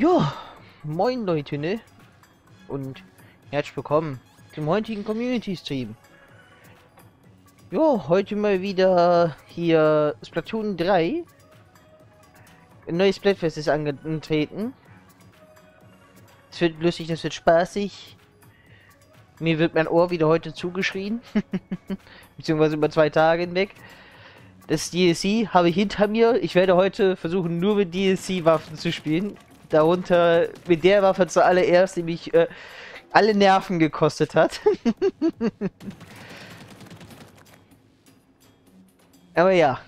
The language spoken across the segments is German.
Ja, moin Leute, ne? Und herzlich willkommen zum heutigen Community-Stream. Ja, heute mal wieder hier Splatoon 3. Ein neues Splatfest ist angetreten. Es wird lustig, das wird spaßig. Mir wird mein Ohr wieder heute zugeschrien. Beziehungsweise über zwei Tage hinweg. Das DLC habe ich hinter mir. Ich werde heute versuchen, nur mit DLC-Waffen zu spielen. Darunter mit der Waffe zuallererst, die mich äh, alle Nerven gekostet hat. Aber ja.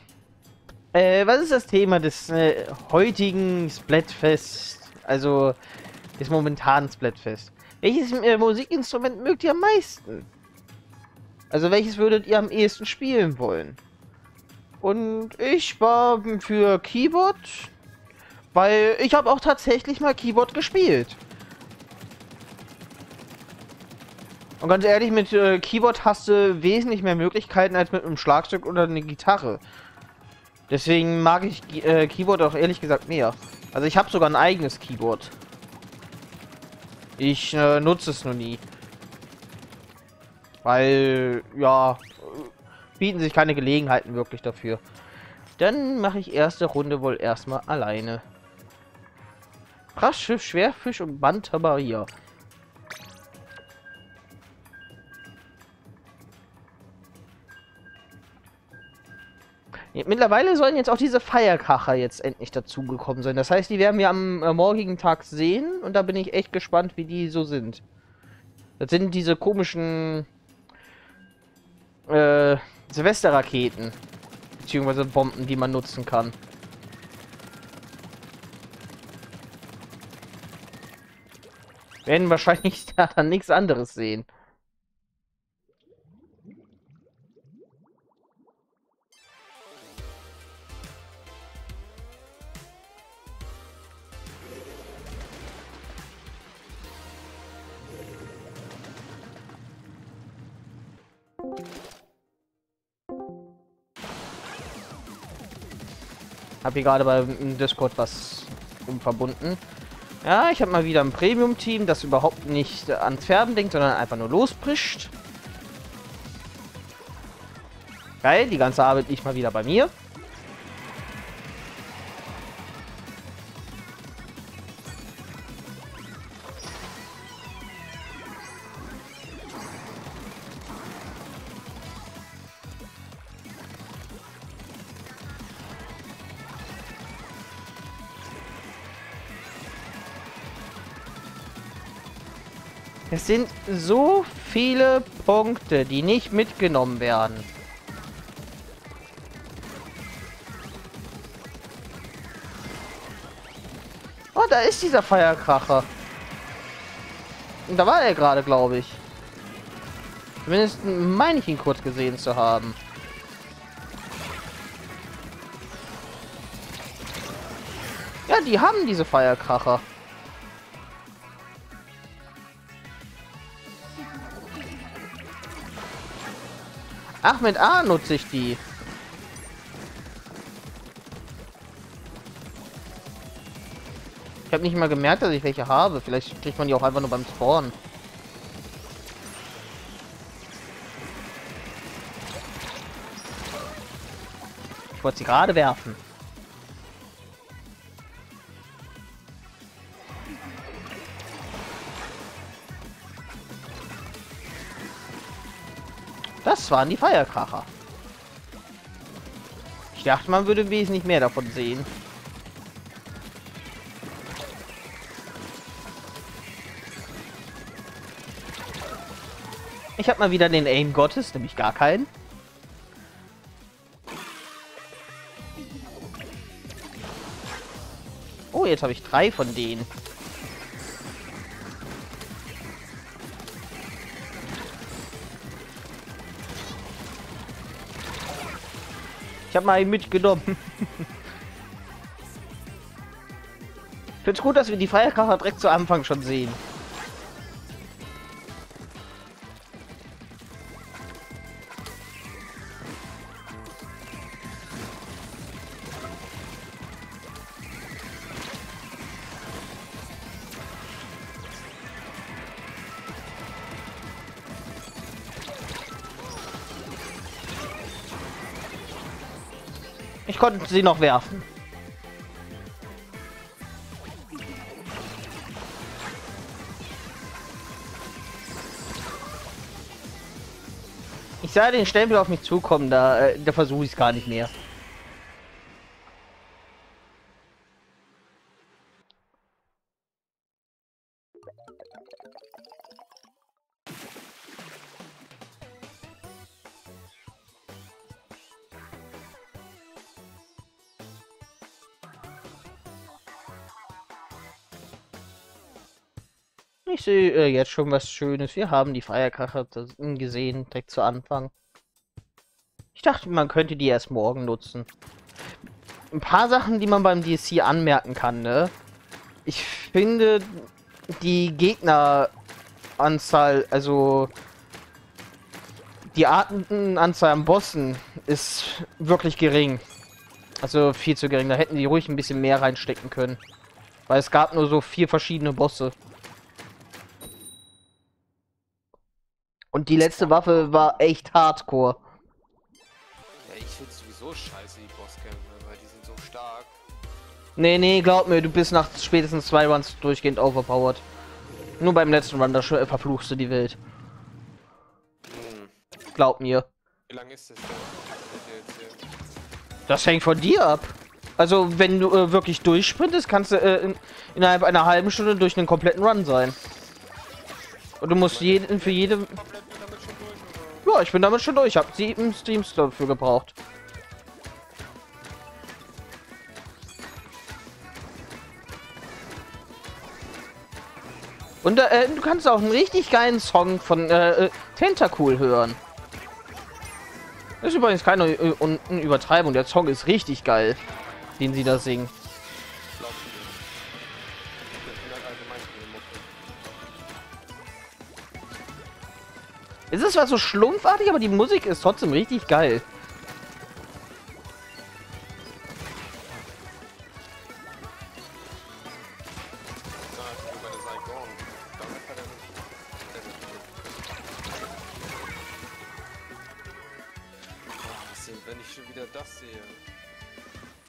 Äh, was ist das Thema des äh, heutigen Splatfest? Also des momentanen Splatfest. Welches äh, Musikinstrument mögt ihr am meisten? Also welches würdet ihr am ehesten spielen wollen? Und ich war für Keyboard, weil ich habe auch tatsächlich mal Keyboard gespielt. Und ganz ehrlich, mit äh, Keyboard hast du wesentlich mehr Möglichkeiten als mit einem Schlagzeug oder einer Gitarre. Deswegen mag ich äh, Keyboard auch ehrlich gesagt mehr. Also ich habe sogar ein eigenes Keyboard. Ich äh, nutze es nur nie. Weil, ja, bieten sich keine Gelegenheiten wirklich dafür. Dann mache ich erste Runde wohl erstmal alleine. Prastschiff, Schwerfisch und Banta Maria. Mittlerweile sollen jetzt auch diese Feierkracher jetzt endlich dazugekommen sein. Das heißt, die werden wir am äh, morgigen Tag sehen und da bin ich echt gespannt, wie die so sind. Das sind diese komischen äh, Silvesterraketen. Beziehungsweise Bomben, die man nutzen kann. Werden wahrscheinlich da dann nichts anderes sehen. Habe hier gerade beim Discord was verbunden. Ja, ich habe mal wieder ein Premium-Team, das überhaupt nicht ans Färben denkt, sondern einfach nur losprischt. Geil, die ganze Arbeit liegt mal wieder bei mir. Es sind so viele Punkte, die nicht mitgenommen werden. Oh, da ist dieser Feierkracher. Und da war er gerade, glaube ich. Zumindest meine ich ihn kurz gesehen zu haben. Ja, die haben diese Feierkracher. Ach, mit A nutze ich die. Ich habe nicht mal gemerkt, dass ich welche habe. Vielleicht kriegt man die auch einfach nur beim Spawn. Ich wollte sie gerade werfen. Waren die Feierkracher. Ich dachte, man würde wesentlich mehr davon sehen. Ich habe mal wieder den Aim Gottes, nämlich gar keinen. Oh, jetzt habe ich drei von denen. Ich habe mal einen mitgenommen. ich finde es gut, dass wir die Feierkracher direkt zu Anfang schon sehen. Ich konnte sie noch werfen. Ich sah den Stempel auf mich zukommen, da, äh, da versuche ich es gar nicht mehr. Äh, jetzt schon was Schönes. Wir haben die Feierkracher gesehen, direkt zu Anfang. Ich dachte, man könnte die erst morgen nutzen. Ein paar Sachen, die man beim DSC anmerken kann, ne? Ich finde, die Gegneranzahl, also die Artenanzahl an Bossen ist wirklich gering. Also viel zu gering. Da hätten die ruhig ein bisschen mehr reinstecken können. Weil es gab nur so vier verschiedene Bosse. Und die letzte Waffe war echt hardcore. Ja, ich finde sowieso scheiße, die Bosskämpfe, weil die sind so stark. Nee, nee, glaub mir, du bist nach spätestens zwei Runs durchgehend overpowered. Nur beim letzten Run, da verfluchst du die Welt. Hm. Glaub mir. Wie lange ist das denn? Das hängt von dir ab. Also, wenn du äh, wirklich durchsprintest, kannst du äh, in, innerhalb einer halben Stunde durch einen kompletten Run sein. Und du musst jeden für jede. Ja, ich bin damit schon durch. Ich habe sieben Streams dafür gebraucht. Und äh, du kannst auch einen richtig geilen Song von äh, äh Tentacool hören. Das ist übrigens keine äh, Übertreibung. Der Song ist richtig geil, den sie da singen. Es ist zwar so schlumpfartig, aber die Musik ist trotzdem richtig geil.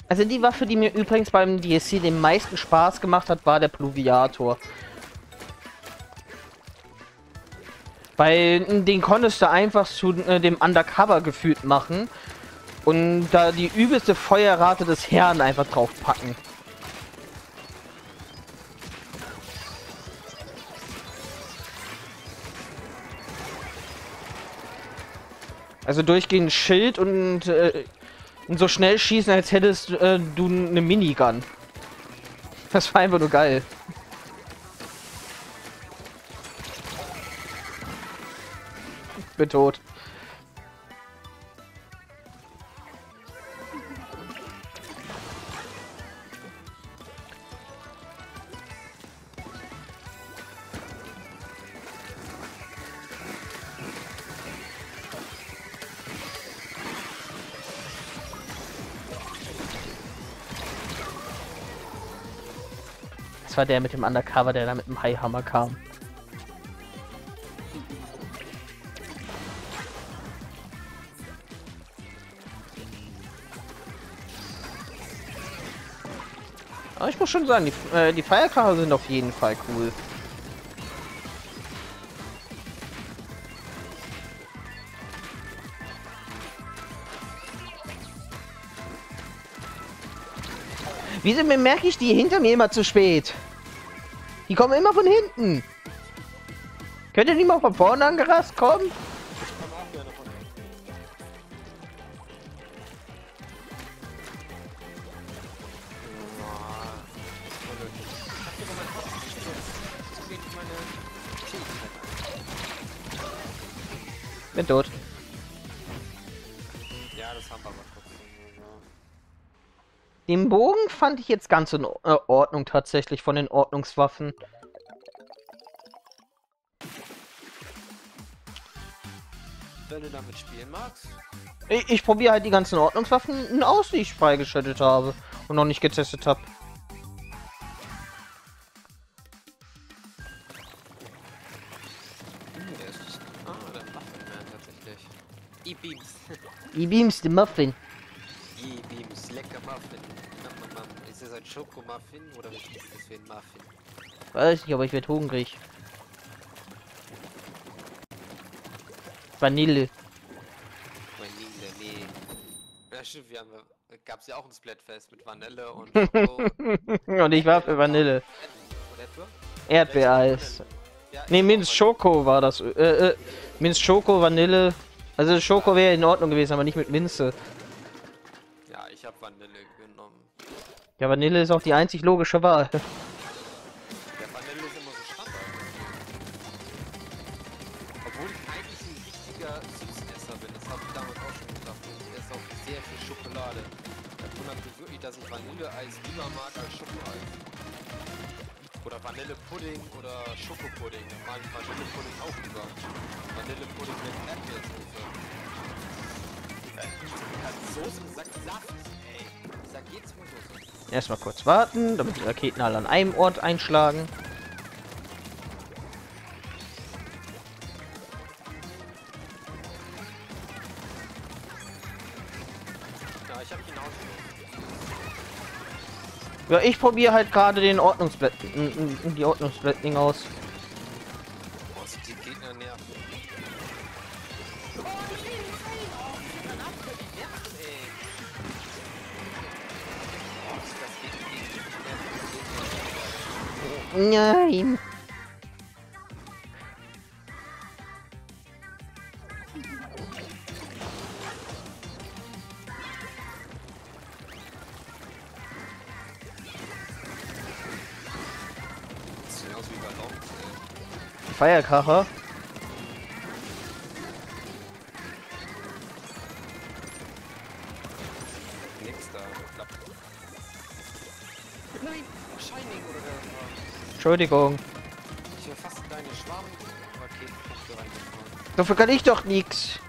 Also die Waffe, die mir übrigens beim DSC den meisten Spaß gemacht hat, war der Pluviator. Weil den konntest du einfach zu äh, dem Undercover gefühlt machen und da die übelste Feuerrate des Herrn einfach drauf packen. Also durchgehend Schild und, äh, und so schnell schießen, als hättest äh, du eine Minigun. Das war einfach nur geil. Bin tot. Das war der mit dem Undercover, der da mit dem Highhammer kam. Aber ich muss schon sagen, die, äh, die Feierkracher sind auf jeden Fall cool. Wieso merke ich die hinter mir immer zu spät? Die kommen immer von hinten. Könnt ihr nicht mal von vorne angerast kommen? Bin tot. Ja, das haben wir aber trotzdem. Den Bogen fand ich jetzt ganz in äh, Ordnung tatsächlich von den Ordnungswaffen. Wenn du damit spielen magst? Ich, ich probiere halt die ganzen Ordnungswaffen aus, die ich freigeschaltet habe und noch nicht getestet habe. E-Beams, the Muffin. Wie, Beams, lecker Muffin. Ist das ein Schokomuffin oder was ist das für ein Muffin? Weiß nicht, aber ich werde hungrig. Vanille. Vanille, nee. Ja stimmt, wir haben, gab's ja auch ein Splatfest mit Vanille und. Und ich war für Vanille. Erdbeereis. Ja, Nee, ich Minz Schoko war das. Äh, äh, Minz Schoko, Vanille. Also Schoko wäre in Ordnung gewesen, aber nicht mit Minze. Ja, ich habe Vanille genommen. Ja, Vanille ist auch die einzig logische Wahl. Der Vanille ist immer so Standard. Obwohl ich eigentlich ein richtiger Süßesser bin, das habe ich damals auch schon gesagt. Ich esse auch sehr viel Schokolade. Da wundert mich wirklich, dass ich Vanilleeis lieber mag als Schokoeis. Oder Vanillepudding oder Schokopudding. Da mag ich Vanillepudding auch lieber. Vanillepudding mit Erdbeersoße. Soße sagt Saft, ey. Ich sag jedes Mal Soße. Erstmal kurz warten, damit die Raketen alle an einem Ort einschlagen. Ja, ich habe ihn. Ja, ich probiere halt gerade den n- die Ordnungsblättling aus. Nein. Feierkracher. Entschuldigung. Ich wäre fast in deine Schwarm-Raketenpunkte reingefahren. Dafür kann ich doch nichts.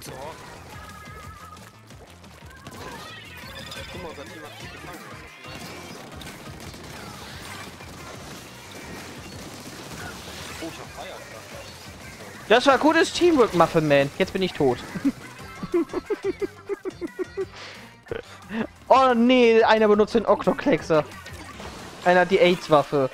So. Guck mal, unser Team hat dich gefangen. Oh, ich hab Feiertag. Das war gutes Teamwork, Muffin Man. Jetzt bin ich tot. oh nee, einer benutzt den Octoclexer. Einer hat die AIDS-Waffe.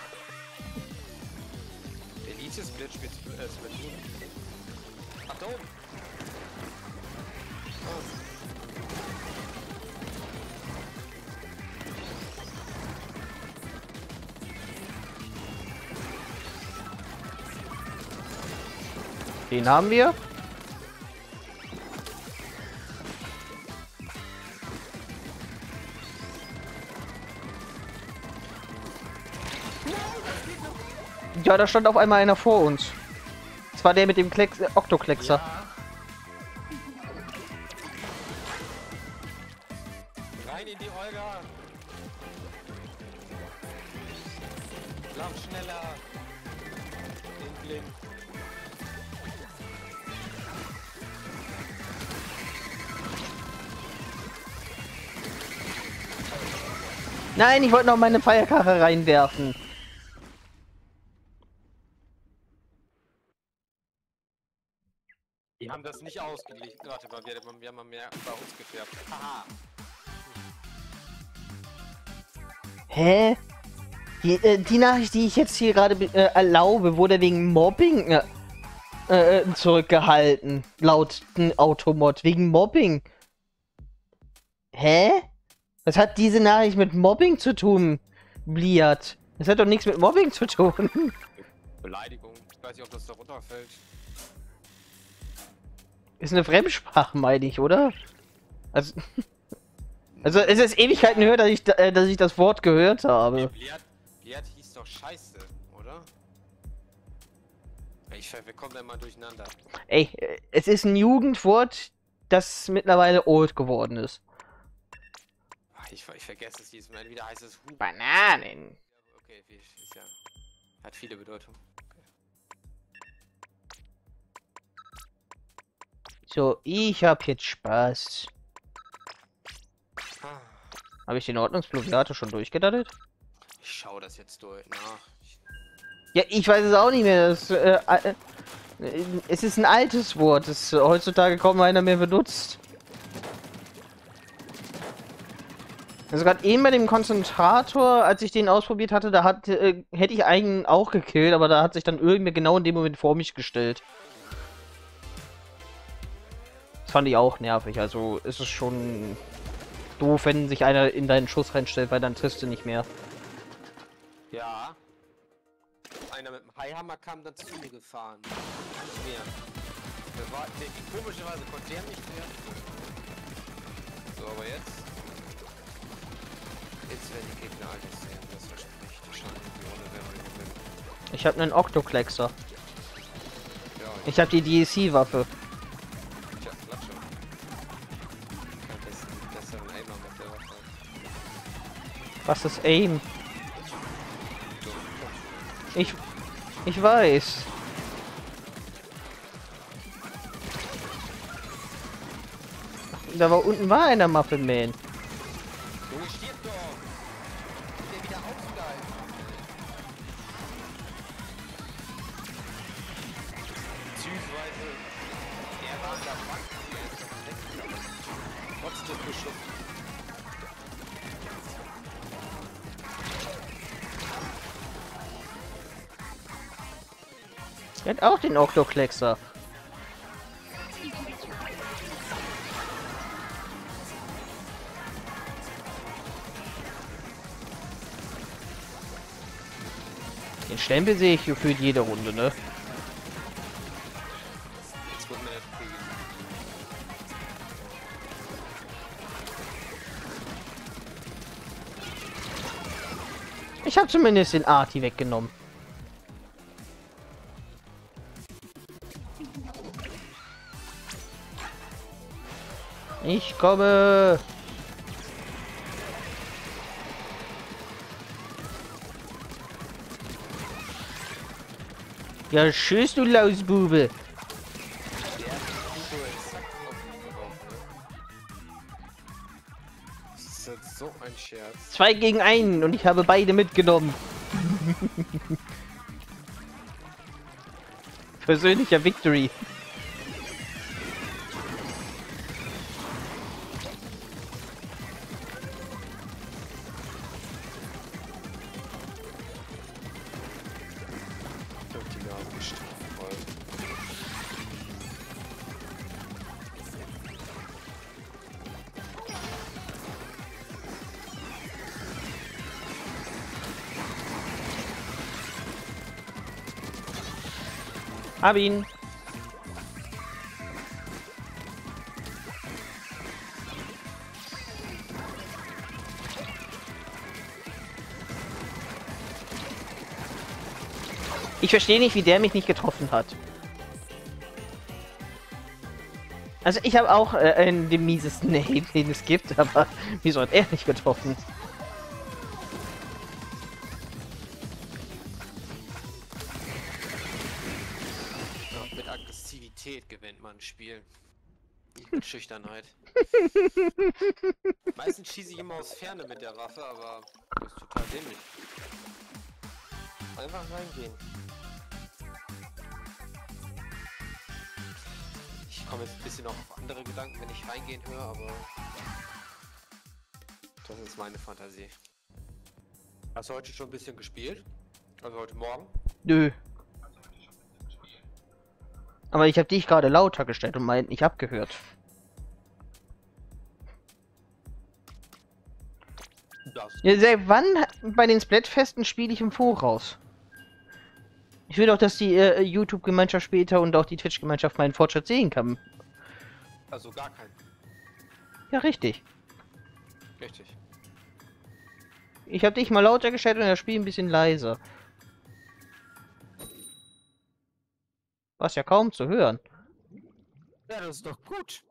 Den haben wir. Ja, da stand auf einmal einer vor uns. Das war der mit dem Klex äh, Olga. Lauf schneller. Den Blind. Nein, ich wollte noch meine Feierkarre reinwerfen. Die haben das nicht ausgeglichen. Warte mal, wir, wir haben mal mehr bei uns gefärbt. Haha. Hä? Die, äh, die Nachricht, die ich jetzt hier gerade äh, erlaube, wurde wegen Mobbing äh, äh, zurückgehalten. Laut Automod. Wegen Mobbing. Hä? Was hat diese Nachricht mit Mobbing zu tun, Bliat? Das hat doch nichts mit Mobbing zu tun. Beleidigung. Ich weiß nicht, ob das da runterfällt. Ist eine Fremdsprache, meine ich, oder? Also, also es ist Ewigkeiten her, dass ich, äh, dass ich das Wort gehört habe. Bliat, Bliat hieß doch Scheiße, oder? Ich, wir kommen da mal durcheinander. Ey, äh, es ist ein Jugendwort, das mittlerweile old geworden ist. Ich, ich vergesse es jedes Mal. Entweder heißt es Hu. Bananen. Okay, wie- ist ja. Hat viele Bedeutung. So, ich hab jetzt Spaß. Ah, Habe ich den Ordnungsbloviator schon durchgedattelt? Ich schaue das jetzt durch nach. Ja, ich weiß es auch nicht mehr. Das, äh, äh, es ist ein altes Wort, das heutzutage kaum einer mehr benutzt. Also gerade eben bei dem Konzentrator, als ich den ausprobiert hatte, da hat, äh, hätte ich einen auch gekillt, aber da hat sich dann irgendwer genau in dem Moment vor mich gestellt. Das fand ich auch nervig, also ist es schon doof, wenn sich einer in deinen Schuss reinstellt, weil dann triffst du nicht mehr. Ja. Einer mit dem Highhammer kam dann zu mir gefahren. Nicht mehr. Der war, der, komischerweise konnte der nicht mehr. So, aber jetzt. Jetzt werden die Gegner alles sehen. Das verspricht wahrscheinlich die ohne Wärme gewinnen. Ich habe einen Octoclexer. Ja, Ich habe die DEC-Waffe. Tja, Klatsche. Kein besten, besseren Aimer mit der Waffe. Was ist Aim? Ich, ich weiß. Da war unten war einer Muffin Man. Auch den Octoclexer. Den Stempel sehe ich gefühlt jede Runde, ne? Ich habe zumindest den Arti weggenommen. Ich komme. Ja, tschüss, du Lausbube. Das ist jetzt so ein Scherz. Zwei gegen einen und ich habe beide mitgenommen. Persönlicher Victory. Hab ihn. Ich verstehe nicht, wie der mich nicht getroffen hat. Also ich habe auch äh, den miesesten Aim, den es gibt, aber wieso hat er nicht getroffen? Schüchternheit. Meistens schieße ich immer aus Ferne mit der Waffe, aber das ist total dämlich. Einfach reingehen. Ich komme jetzt ein bisschen auch auf andere Gedanken, wenn ich reingehen höre, aber das ist meine Fantasie. Hast du heute schon ein bisschen gespielt? Also heute Morgen? Nö. Aber ich habe dich gerade lauter gestellt und meint nicht abgehört. Das Ja, seit wann bei den Splatfesten spiele ich im Voraus? Ich will doch, dass die äh, YouTube-Gemeinschaft später und auch die Twitch-Gemeinschaft meinen Fortschritt sehen kann. also gar kein. Ja, richtig. Richtig. Ich habe dich mal lauter gestellt und das Spiel ein bisschen leiser. Was ja kaum zu hören. Ja, das ist doch gut.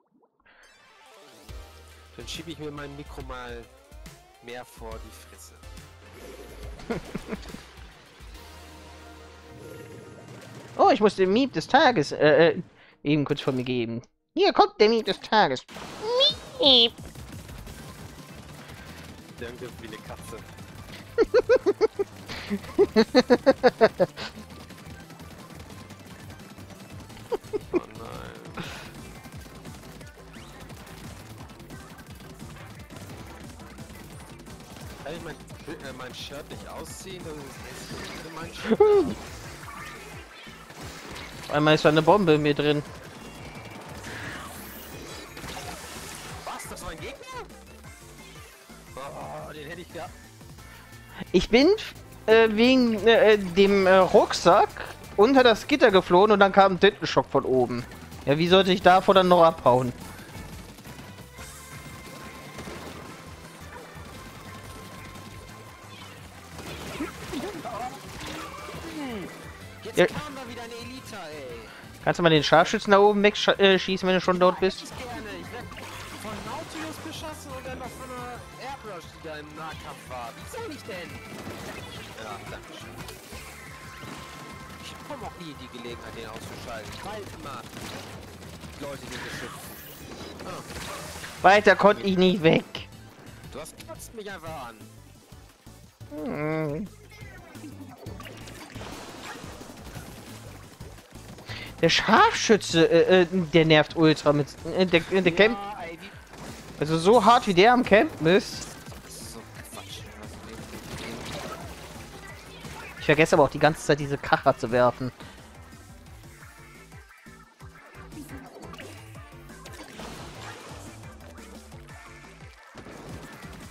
Dann schiebe ich mir mein Mikro mal mehr vor die Fresse. Oh, ich muss den Miet des Tages äh, äh, eben kurz vor mir geben. Hier kommt der Miet des Tages. Miep. Danke wie eine Katze. Kann ich mein, äh, mein Shirt nicht ausziehen? Das ist mein Shirt. Einmal ist da eine Bombe in mir drin. Was? Das war ein Gegner? Oh, den hätte ich gehabt. Ich bin äh, wegen äh, dem äh, Rucksack unter das Gitter geflohen und dann kam ein Tintenschock von oben. Ja, wie sollte ich davor dann noch abhauen? Ja. Elite. Kannst du mal den Scharfschützen da oben wegschießen, wenn du schon dort bist? Ich gerne. Ich werd von Nautilus beschossen und dann noch von einer Airbrush, die da im Nahkampf war. Wie soll ich denn? Ja, danke schön. Ich komme auch nie in die Gelegenheit, den auszuschalten. Weil immer Leute den beschützen. Ah, Weiter konnte ich nicht weg. du hast kotzt mich einfach an. Hm. Der Scharfschütze, äh, äh, der nervt ultra mit. Äh, der, äh, der Camp. Ja, ey. Also so hart wie der am Campen ist. Das ist so Ich vergesse aber auch die ganze Zeit diese Kracher zu werfen.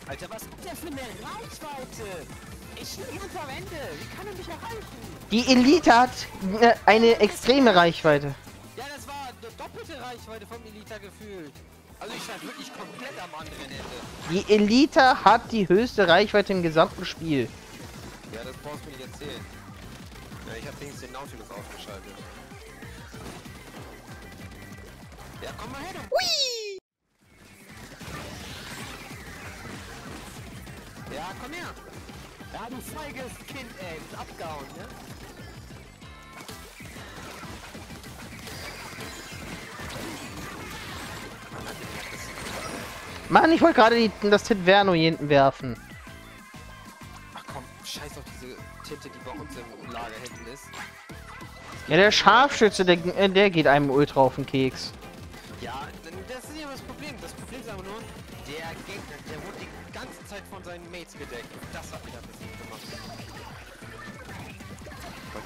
Alter, was gibt der für eine Reichweite? Er? Die Elite hat äh, eine extreme Reichweite. Ja, das war eine doppelte Reichweite vom Elita gefühlt. Also ich stand wirklich komplett am anderen Ende. Die Elite hat die höchste Reichweite im gesamten Spiel. Ja, das brauchst du mir nicht erzählen. Ja, ich hab wenigstens den Nautilus ausgeschaltet. Ja, komm mal her, du. Hui! Ja, komm her. Ja, du feiges Kind, ey. Abgehauen, ne? Mann, ich wollte gerade das Tinverno hier hinten werfen. Ach komm, scheiß auf diese Tinte, die bei uns im Lager hinten ist. Ja, der Scharfschütze, der, äh, der geht einem ultra auf den Keks. Ja, das ist ja das Problem. Das Problem ist aber nur, der Gegner, der wurde die ganze Zeit von seinen Mates gedeckt.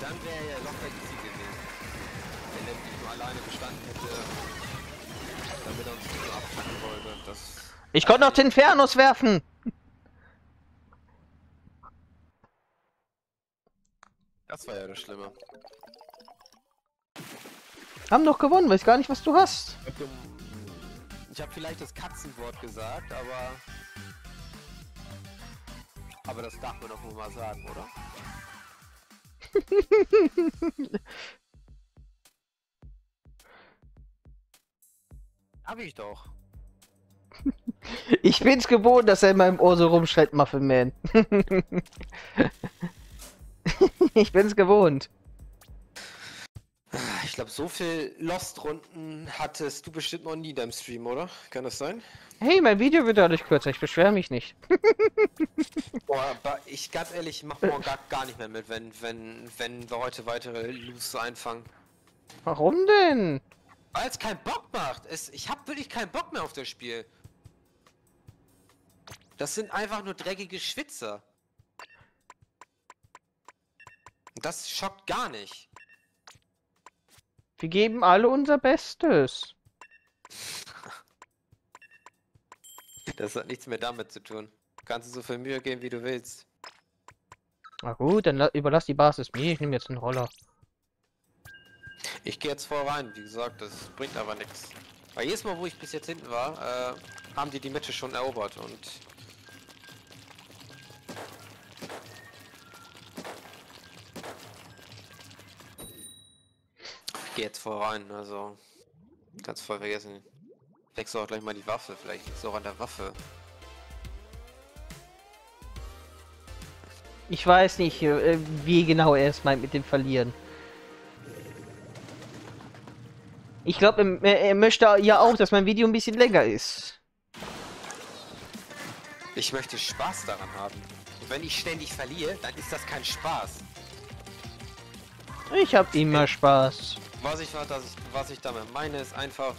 Dann wäre er ja locker easy gewesen. Wenn er nicht nur alleine gestanden hätte, damit er uns so abfangen wollte. Das, Ich konnte noch Tinfernos werfen. das war ja das Schlimme. Haben doch gewonnen, weiß gar nicht, was du hast. Ich habe vielleicht das Katzenwort gesagt, aber... Aber das darf man doch wohl mal sagen, oder? Hab ich doch. Ich bin's gewohnt, dass er in meinem Ohr so rumschreit, Muffin Man. ich bin's gewohnt. Ich glaube, so viel Lost-Runden hattest du bestimmt noch nie in deinem Stream, oder? Kann das sein? Hey, mein Video wird dadurch kürzer, ich beschwere mich nicht. Boah, aber ich ganz ehrlich, mach morgen gar, gar nicht mehr mit, wenn, wenn, wenn wir heute weitere Loose einfangen. Warum denn? Weil es keinen Bock macht. Es, ich hab wirklich keinen Bock mehr auf das Spiel. Das sind einfach nur dreckige Schwitzer. Das schockt gar nicht. Wir geben alle unser Bestes. Das hat nichts mehr damit zu tun. Kannst du so viel Mühe geben, wie du willst. Na gut, dann la- überlass die Basis mir, ich nehme jetzt einen Roller. Ich gehe jetzt voll rein, wie gesagt, das bringt aber nichts. Weil jedes Mal, wo ich bis jetzt hinten war, äh, haben die die Mitte schon erobert und... Ich gehe jetzt voll rein, also... Ganz voll vergessen. Wechsel auch gleich mal die Waffe, vielleicht liegt es auch an der Waffe. Ich weiß nicht, äh, wie genau er es meint mit dem Verlieren. Ich glaube, er, er möchte ja auch, dass mein Video ein bisschen länger ist. Ich möchte Spaß daran haben. Und wenn ich ständig verliere, dann ist das kein Spaß. Ich habe immer Spaß. Was ich, was ich, was ich damit meine, ist einfach,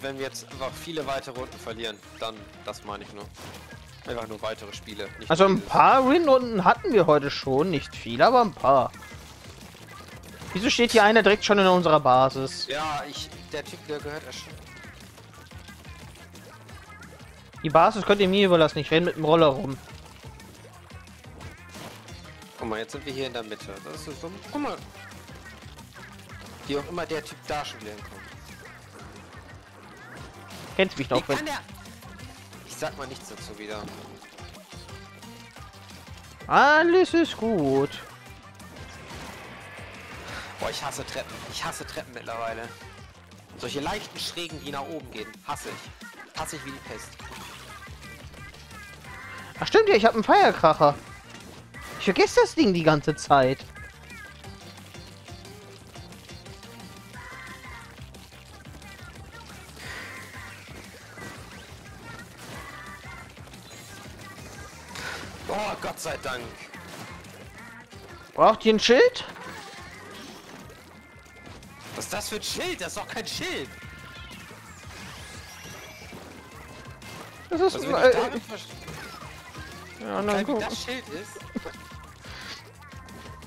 wenn wir jetzt einfach viele weitere Runden verlieren, dann, das meine ich nur. Einfach nur weitere Spiele. Also ein paar Win-Runden hatten wir heute schon. Nicht viel, aber ein paar. Wieso steht hier einer direkt schon in unserer Basis? Ja, ich. Der Typ, der gehört erst. Die Basis könnt ihr mir überlassen. Ich renn mit dem Roller rum. Guck mal, jetzt sind wir hier in der Mitte. Das ist so. Guck mal. Wie auch immer der Typ da schon wieder hinkommt. Kennst mich Wie noch, wenn... kann der. Ich sag mal nichts dazu wieder. Alles ist gut. Boah, ich hasse Treppen. Ich hasse Treppen mittlerweile. Solche leichten Schrägen, die nach oben gehen. Hasse ich. Hasse ich wie die Pest. Ach stimmt ja, ich habe einen Feierkracher. Ich vergesse das Ding die ganze Zeit. Gott sei Dank. Braucht ihr ein Schild? Was ist das für ein Schild? Das ist doch kein Schild. Das ist... Also, wenn äh, ja, na, wie das Schild ist.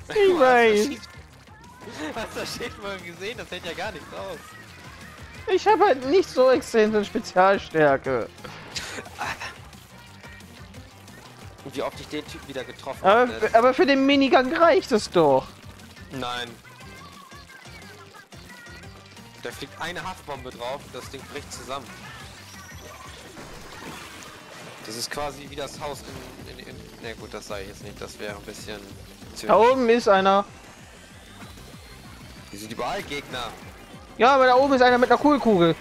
Ich weiß. Hast du das Schild mal gesehen? Das hält ja gar nichts aus. Ich habe halt nicht so extrem Spezialstärke. Und wie oft ich den Typ wieder getroffen Aber, habe. aber für den Minigang reicht es doch. Nein. Da fliegt eine Haftbombe drauf und das Ding bricht zusammen. Das ist quasi wie das Haus in... in, in ne gut, das sage ich jetzt nicht. Das wäre ein bisschen... Da oben ist einer. Hier sind überall Gegner. Ja, aber da oben ist einer mit einer Kohlkugel.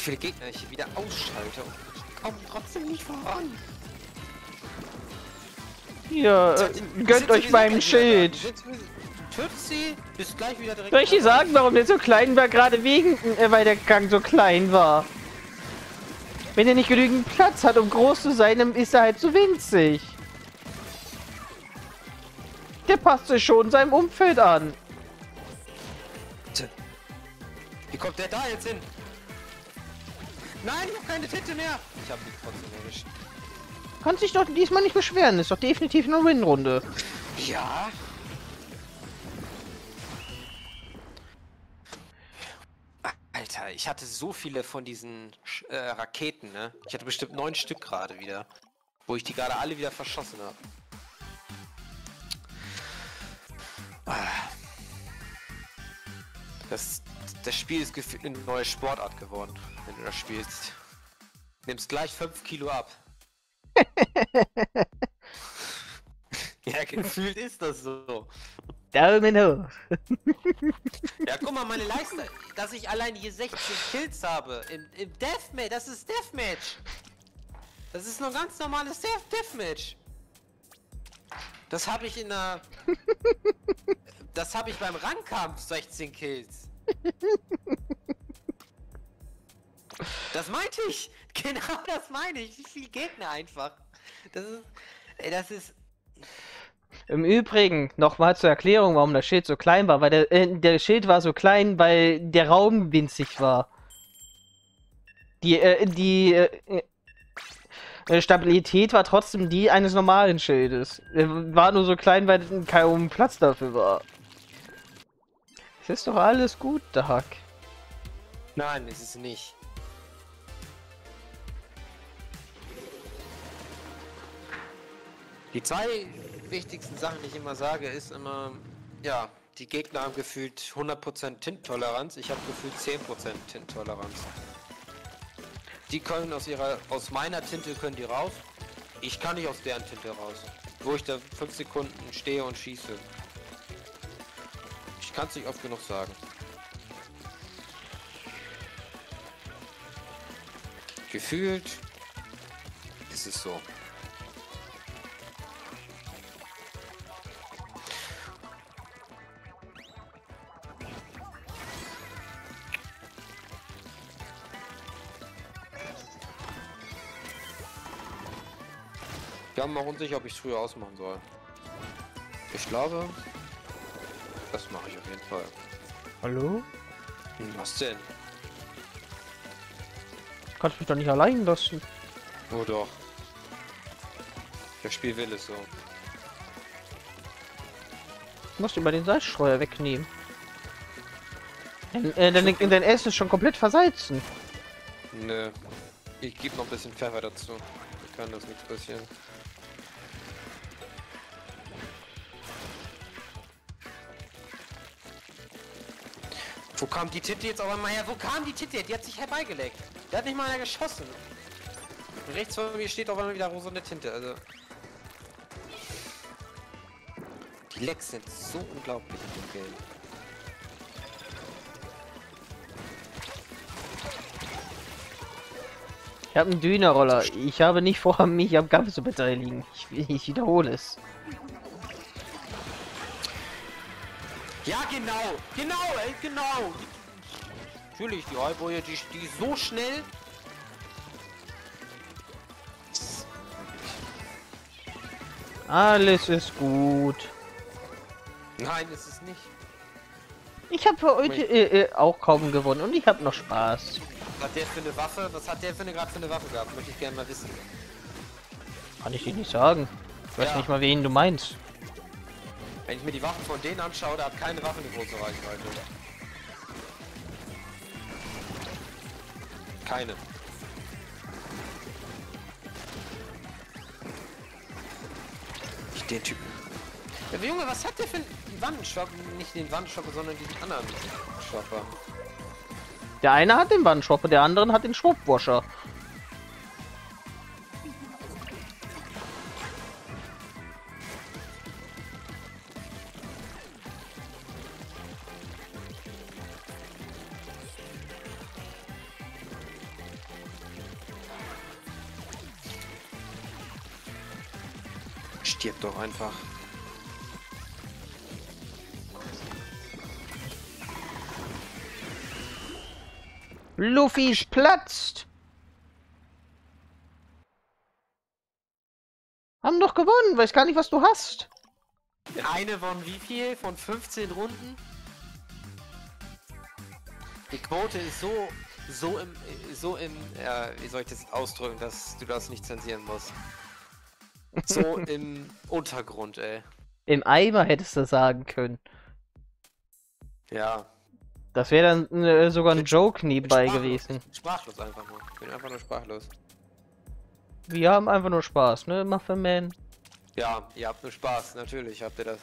Viele Gegner ich wieder ausschalte und ich komme trotzdem nicht voran. Hier, äh, gönnt euch gleich Schild. Tötet sie, bist gleich wieder direkt... Soll ich dir sagen, warum der so klein war? Gerade wegen, äh, weil der Gang so klein war. Wenn er nicht genügend Platz hat, um groß zu sein, dann ist er halt so winzig. Der passt sich schon seinem Umfeld an. Wie kommt der da jetzt hin? Nein, ich hab keine Tinte mehr. Ich hab die trotzdem erwischt. Kann sich doch diesmal nicht beschweren. Ist doch definitiv eine Win-Runde. Ja. Alter, ich hatte so viele von diesen Sch- äh, Raketen, ne? Ich hatte bestimmt neun Stück gerade wieder. Wo ich die gerade alle wieder verschossen habe. Das, das Spiel ist gefühlt eine neue Sportart geworden, wenn du das spielst. Nimmst gleich 5 Kilo ab. ja, gefühlt ist das so. Daumen hoch. Ja, guck mal, meine Leiste, dass ich allein hier 16 Kills habe im, im Deathmatch, das ist Deathmatch. Das ist nur ganz normales Death Deathmatch. Das habe ich in der... Das habe ich beim Rangkampf 16 Kills. Das meinte ich. Genau das meine ich. Wie viele Gegner einfach. Das ist... Ey, das ist... Im Übrigen, nochmal zur Erklärung, warum das Schild so klein war. Weil der, äh, der Schild war so klein, weil der Raum winzig war. Die, äh, die äh, äh, Stabilität war trotzdem die eines normalen Schildes. War nur so klein, weil kaum Platz dafür war. Ist doch alles gut, Dark. Nein, ist es nicht. Die zwei wichtigsten Sachen, die ich immer sage, ist immer, ja, die Gegner haben gefühlt 100% Tinttoleranz, ich habe gefühlt 10% Tinttoleranz. Die können aus ihrer, aus meiner Tinte können die raus, ich kann nicht aus deren Tinte raus. Wo ich da 5 Sekunden stehe und schieße. Ich kann es nicht oft genug sagen. Gefühlt ist es so. Ich bin mir unsicher, ob ich es früher ausmachen soll. Ich glaube, das mache ich auf jeden Fall. Hallo? Hm, Was denn? Kannst mich doch nicht allein lassen. Oh doch. Das Spiel will es so. Du musst über den Salzstreuer wegnehmen. Dein, äh, dein, dein Essen ist schon komplett versalzen. Nö. Ich gebe noch ein bisschen Pfeffer dazu. Da kann das nichts passieren. Wo kam die Titte jetzt auf einmal her? Wo kam die Titte? Die hat sich herbeigelegt. Der hat nicht mal einer geschossen. Und rechts von mir steht auf einmal wieder rosane Tinte, also. Die Lecks sind so unglaublich in Game. Ich habe einen Dönerroller. Ich habe nicht vor, mich am Kampf zu beteiligen. Ich, ich wiederhole es. Ja, genau, genau, ey, genau. Natürlich, die Halbboje, die, die so schnell. Alles ist gut. Nein, ist es nicht. Ich habe für heute äh, äh, auch kaum gewonnen und ich habe noch Spaß. Was hat der für eine Waffe? Was hat der für eine gerade für eine Waffe gehabt? Möchte ich gerne mal wissen. Kann ich dir nicht sagen. Ich weiß Ja. nicht mal, wen du meinst. Wenn ich mir die Waffen von denen anschaue, da hat keine Waffe eine große Reichweite. Keine. Ich den Typen. Ja, Junge, was hat der für einen Wandenschock? Nicht den Wandenschocker, sondern diesen anderen Schopper. Der eine hat den Wandschopper, der andere hat den Schwuppwascher. Einfach. Luffy platzt! Haben doch gewonnen, weiß gar nicht, was du hast. Eine von wie viel? Von 15 Runden? Die Quote ist so, so im, so im, ja, wie soll ich das ausdrücken, dass du das nicht zensieren musst. So im Untergrund, ey. Im Eimer hättest du sagen können. Ja. Das wäre dann äh, sogar ein Joke nebenbei sprachlos. gewesen. Ich bin sprachlos einfach nur. Ich bin einfach nur sprachlos. Wir haben einfach nur Spaß, ne, Muffin Ja, ihr habt nur Spaß, natürlich habt ihr das.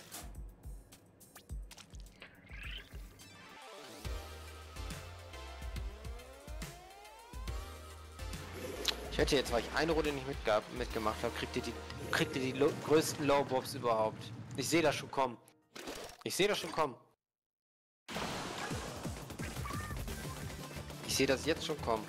Ich hätte jetzt, weil ich eine Runde nicht mitgemacht habe, kriegt ihr die, kriegt ihr die lo größten Lowbobs überhaupt. Ich sehe das schon kommen. Ich sehe das schon kommen. Ich sehe das jetzt schon kommen.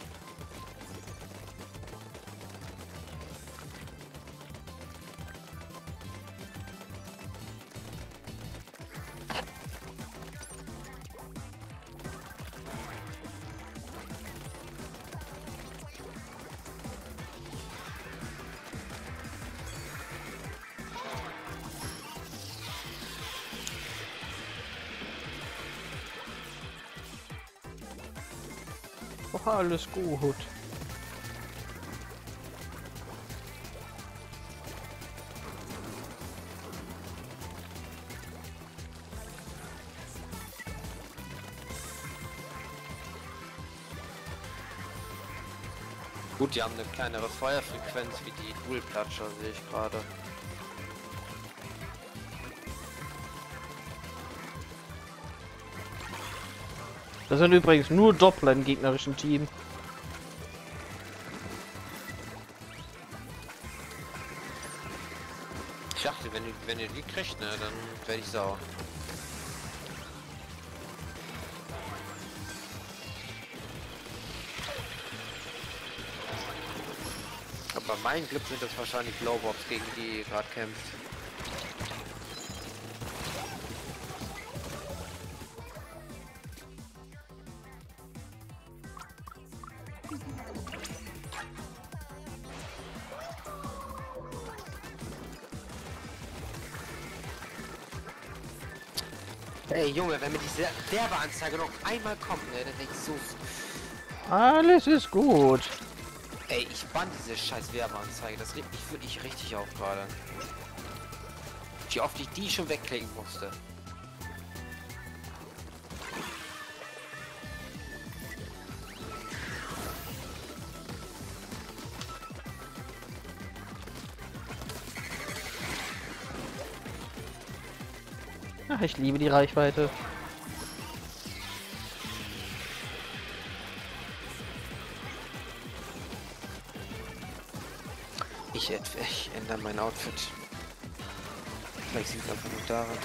Alles gut. Gut, die haben eine kleinere Feuerfrequenz wie die Dualplatscher, sehe ich gerade. Das sind übrigens nur Doppler im gegnerischen Team. Ich dachte, wenn ihr, wenn ihr die kriegt, ne, dann werde ich sauer. Aber meinem Glück sind das wahrscheinlich Lowbobs, gegen die gerade kämpft. Ey Junge, wenn mir diese Werbeanzeige noch einmal kommt, ne, dann denk ich so. Alles ist gut. Ey, ich bann diese scheiß Werbeanzeige. Das regt mich wirklich richtig auf gerade. Wie oft ich die schon wegklicken musste. Ach, ich liebe die Reichweite. Ich, ich ändere mein Outfit. Vielleicht liegt es einfach nur daran.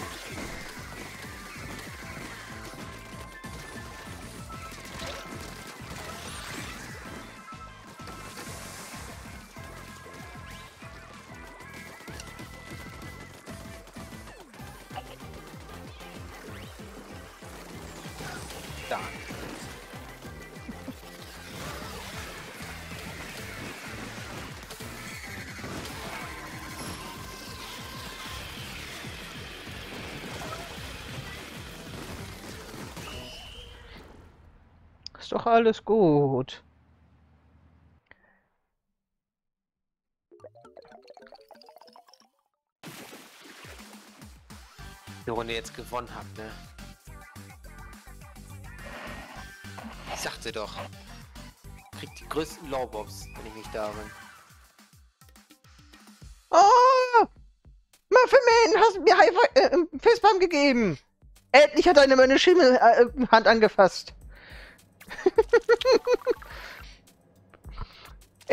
Doch alles gut. Die Runde jetzt gewonnen habt, ne? Ich sagte doch. Kriegt die größten Lowbobs, wenn ich nicht da bin. Oh! Muffin hast mir High äh, Fistbump gegeben. Endlich hat einer meine Schimmelhand angefasst.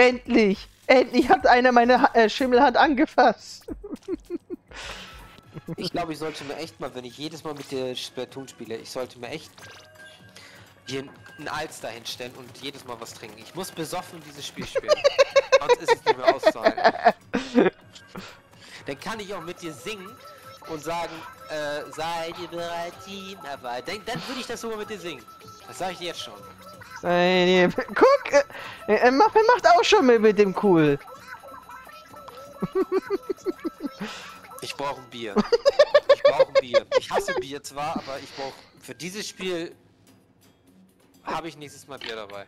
Endlich! Endlich hat einer meine äh, Schimmelhand angefasst. Ich glaube, ich sollte mir echt mal, wenn ich jedes Mal mit der Splatoon spiele, ich sollte mir echt hier ein Alster hinstellen und jedes Mal was trinken. Ich muss besoffen dieses Spiel spielen. Sonst ist es nicht mehr auszuhalten. Dann kann ich auch mit dir singen und sagen, äh, seid ihr bereit, Teamarbeit? Dann, dann würde ich das sogar mit dir singen. Das sage ich dir jetzt schon. Äh, Guck! Äh, äh, Muffin macht auch schon mit, mit dem cool. Ich brauche ein Bier. Ich brauche ein Bier. Ich hasse Bier zwar, aber ich brauche für dieses Spiel habe ich nächstes Mal Bier dabei.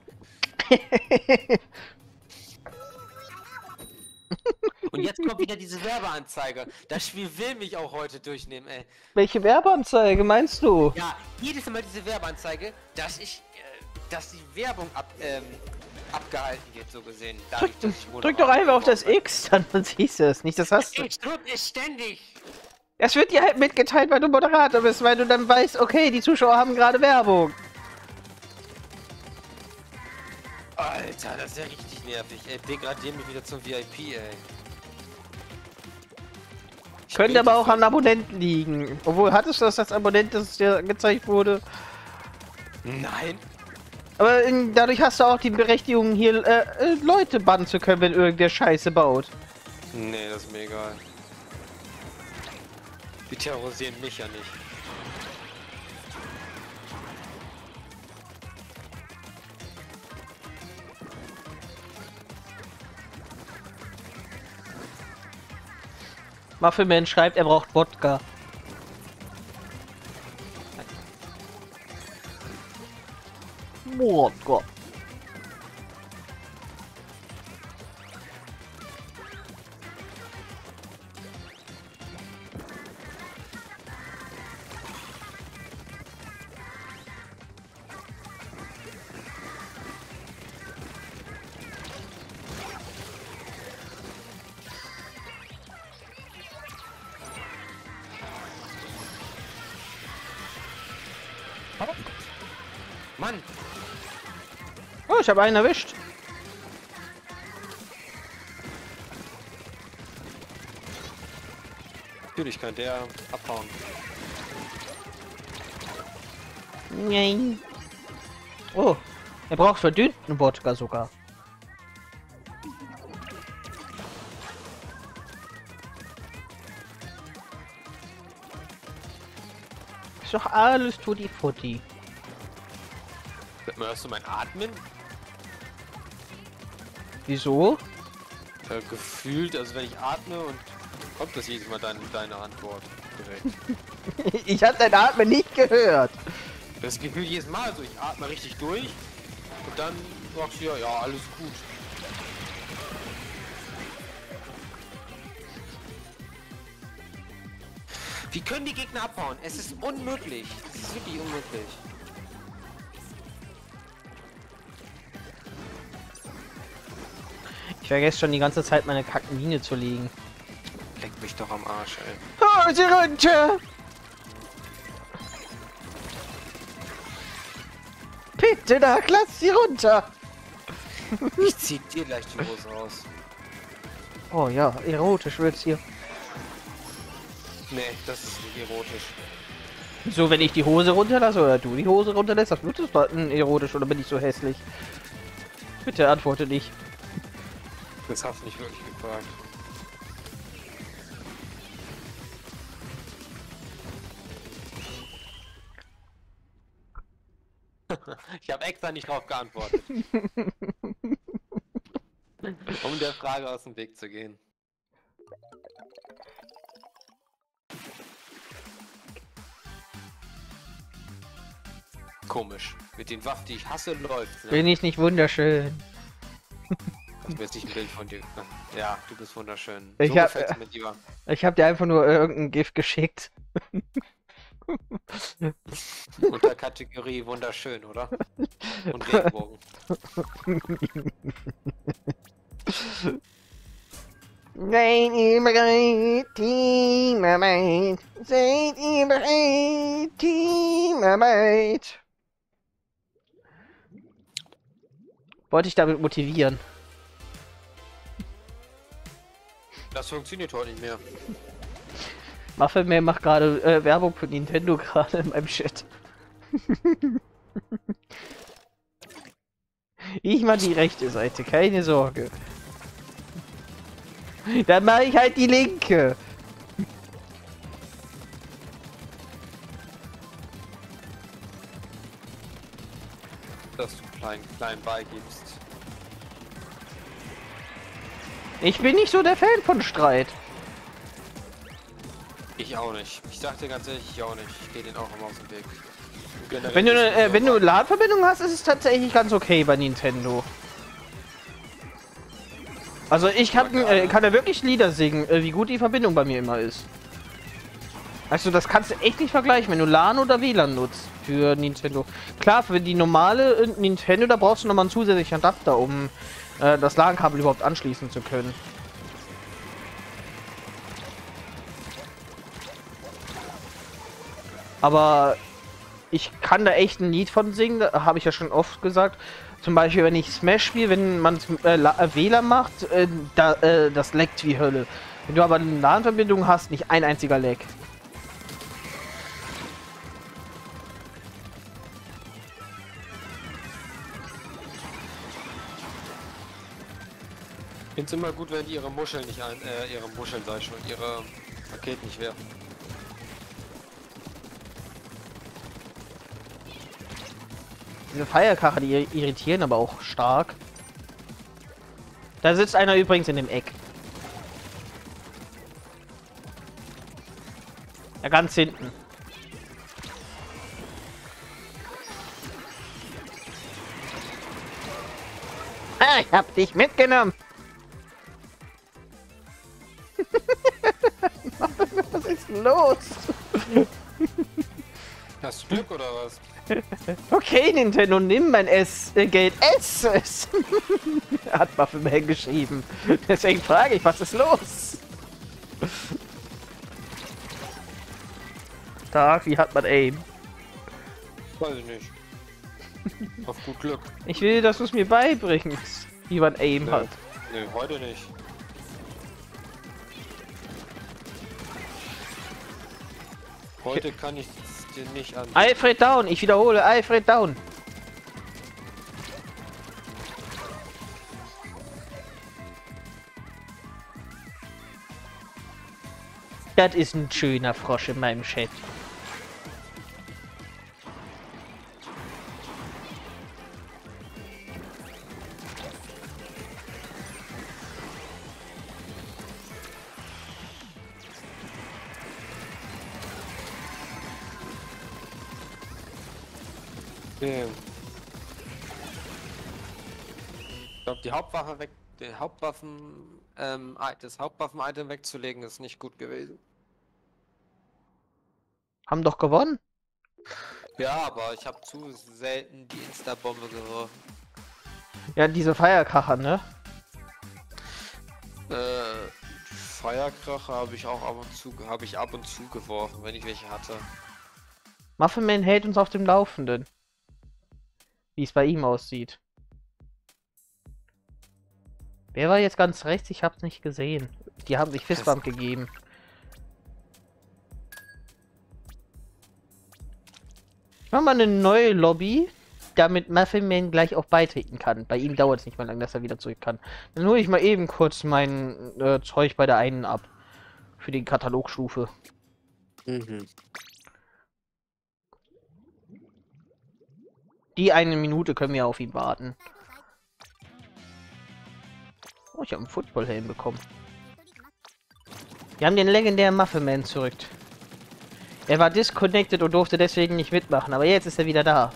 Und jetzt kommt wieder diese Werbeanzeige. Das Spiel will mich auch heute durchnehmen, ey. Welche Werbeanzeige meinst du? Ja, jedes Mal diese Werbeanzeige, dass ich, dass die Werbung ab, ähm, abgehalten wird, so gesehen. Dadurch, Drück, drück doch einfach auf das X, dann siehst du es. Nicht das hast du. Ich drück es ständig. Es wird dir halt mitgeteilt, weil du Moderator bist, weil du dann weißt, okay, die Zuschauer haben gerade Werbung. Alter, das ist ja richtig nervig. Ey, degradier mich wieder zum VIP, ey. Ich Könnte aber auch an Abonnenten liegen. Obwohl, hattest du das als Abonnent, dass es dir angezeigt wurde? Nein. Aber in, dadurch hast du auch die Berechtigung, hier äh, äh, Leute bannen zu können, wenn irgendwer Scheiße baut. Nee, das ist mir egal. Die terrorisieren mich ja nicht. Muffelman schreibt, er braucht Wodka. Wodka. Mann! Ich habe einen erwischt. Natürlich kann der abhauen. Nein. Oh, er braucht verdünnten Wodka sogar. Ist doch alles tutti futti. Hörst du mein Atmen? Wieso? Äh, gefühlt, also wenn ich atme und kommt das jedes Mal deine, deine Antwort. aufgeregt. Ich habe dein Atmen nicht gehört. Das Gefühl jedes Mal so, ich atme richtig durch und dann sagst du ja, ja, alles gut. Wie können die Gegner abhauen? Es ist unmöglich. Es ist wirklich unmöglich. Ich vergesse schon die ganze Zeit meine Kackmine zu legen. Leck mich doch am Arsch, ey. Oh, sie runter! Bitte, da lass sie runter! Ich zieh dir gleich die Hose aus. Oh ja, erotisch wird's hier. Nee, das ist nicht erotisch. So, wenn ich die Hose runterlasse oder du die Hose runterlässt, das wird es dann erotisch oder bin ich so hässlich? Bitte antworte nicht. Das hast du nicht wirklich gefragt. ich habe extra nicht drauf geantwortet. um der Frage aus dem Weg zu gehen. Komisch. Mit den Waffen, die ich hasse, läuft. Ne? Bin ich nicht wunderschön? Jetzt nicht ein Bild von dir. Ja, du bist wunderschön. Ich so hab- gefällt's mir lieber. Ich habe dir einfach nur irgendein Gift geschickt. Unter Kategorie wunderschön, oder? Und Regenbogen. Seid ihr bereit, Teamarbeit? Seid ihr bereit, Teamarbeit? Wollte ich damit motivieren. Das funktioniert heute nicht mehr. Waffelmeer macht gerade äh, Werbung für Nintendo gerade in meinem Chat. ich mach die rechte Seite, keine Sorge. Dann mache ich halt die linke. Dass du klein, klein beigibst. Ich bin nicht so der Fan von Streit. Ich auch nicht. Ich dir ganz ehrlich, ich auch nicht. Ich gehe den auch immer aus dem Weg. Generell Wenn du, äh, wenn du. LAN-Verbindung hast, ist es tatsächlich ganz okay bei Nintendo. Also ich kann, äh, kann da wirklich Lieder singen, äh, wie gut die Verbindung bei mir immer ist. Also das kannst du echt nicht vergleichen, wenn du LAN oder WLAN nutzt für Nintendo. Klar, für die normale äh, Nintendo, da brauchst du nochmal einen zusätzlichen Adapter, um äh, das LAN-Kabel überhaupt anschließen zu können. Aber ich kann da echt ein Lied von singen, habe ich ja schon oft gesagt. Zum Beispiel, wenn ich Smash spiele, wenn man äh, äh, WLAN macht, äh, da, äh, das leckt wie Hölle. Wenn du aber eine LAN-Verbindung hast, nicht ein einziger Leck. Ich find's immer gut, wenn die ihre Muscheln nicht ein, äh, ihre Muscheln sei schon, ihre Raketen nicht werfen. Diese Feierkracher, die irritieren aber auch stark. Da sitzt einer übrigens in dem Eck. Ja, ganz hinten. Ah, ich hab dich mitgenommen. Was ist los? Hast du Glück oder was? Okay, Nintendo, nimm mein S äh, Geld. Ess es! Hat Muffleman geschrieben. Deswegen frage ich, was ist los? Tag, wie hat man Aim? Weiß ich nicht. Auf gut Glück. Ich will, dass du es mir beibringst, wie man Aim Nö. hat. Nö, heute nicht. Heute kann ich dir nicht an. Alfred down, ich wiederhole, Alfred down. Das ist ein schöner Frosch in meinem Chat. Okay. Ich glaube, die Hauptwaffe weg, die Hauptwaffen, ähm, das Hauptwaffen-Item wegzulegen, ist nicht gut gewesen. Haben doch gewonnen. Ja, aber ich habe zu selten die Insta-Bombe geworfen. Ja, diese Feierkracher, ne? Äh, Feierkracher habe ich auch ab und zu, habe ich ab und zu geworfen, wenn ich welche hatte. Muffin hält uns auf dem Laufenden. Wie es bei ihm aussieht. Wer war jetzt ganz rechts? Ich hab's nicht gesehen. Die haben sich Fistbump gegeben. Ich mach mal eine neue Lobby, damit Muffin Man gleich auch beitreten kann. Bei ihm dauert es nicht mal lang, dass er wieder zurück kann. Dann hole ich mal eben kurz mein äh, Zeug bei der einen ab. Für die Katalogstufe. Mhm. Die eine Minute können wir auf ihn warten. Oh, ich habe einen Footballhelm bekommen. Wir haben den legendären Muffin zurück. Er war disconnected und durfte deswegen nicht mitmachen, aber jetzt ist er wieder da.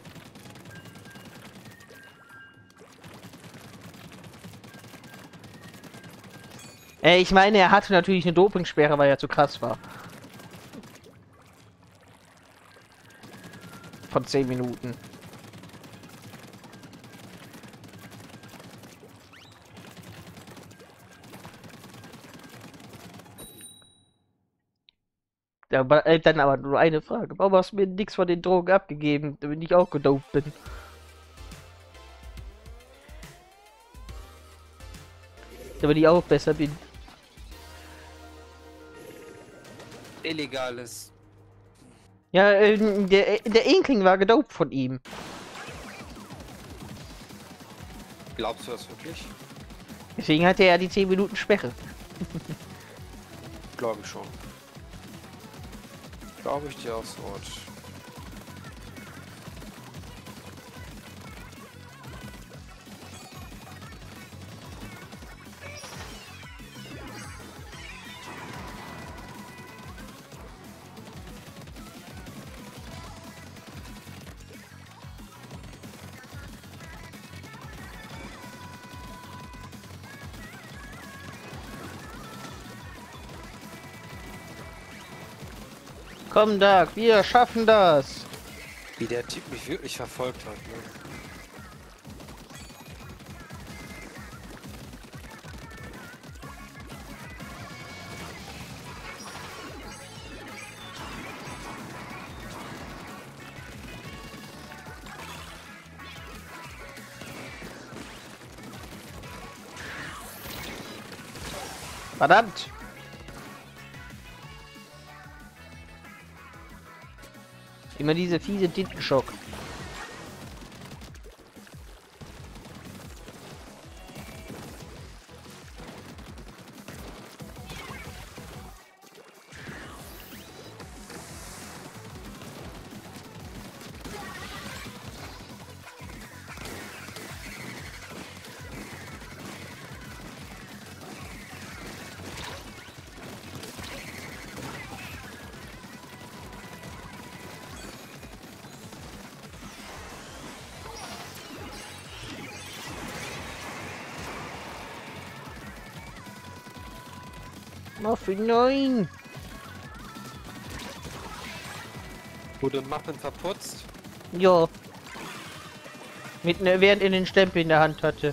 Äh, ich meine, er hatte natürlich eine Dopingsperre, weil er zu krass war. Von 10 Minuten. Ja, aber, äh, dann aber nur eine Frage. Warum hast du mir nichts von den Drogen abgegeben, damit ich auch gedopt bin? Damit ich auch besser bin. Illegales. Ja, äh, der, der Inkling war gedopt von ihm. Glaubst du das wirklich? Deswegen hatte er die 10 Minuten Sperre. Glaube ich schon glaube ich dir aufs Wort. Komm, Dark, wir schaffen das. Wie der Typ mich wirklich verfolgt hat, ne? Verdammt! Immer diese fiese Titenschock. Muffin, nein! Wurde Muffin verputzt? Ja. Mit ne, während er den Stempel in der Hand hatte.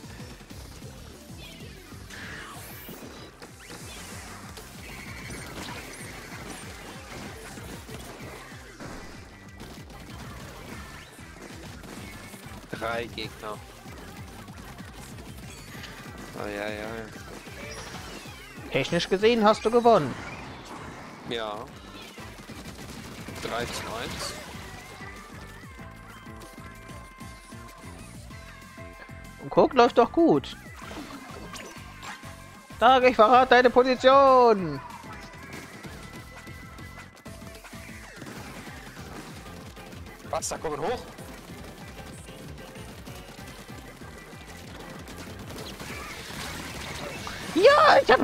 Drei Gegner. Ah, ja, ja. Technisch gesehen hast du gewonnen. Ja. 3 zu 1. Und guck, läuft doch gut. Sag, ich verrate deine Position. Wasser kommen hoch.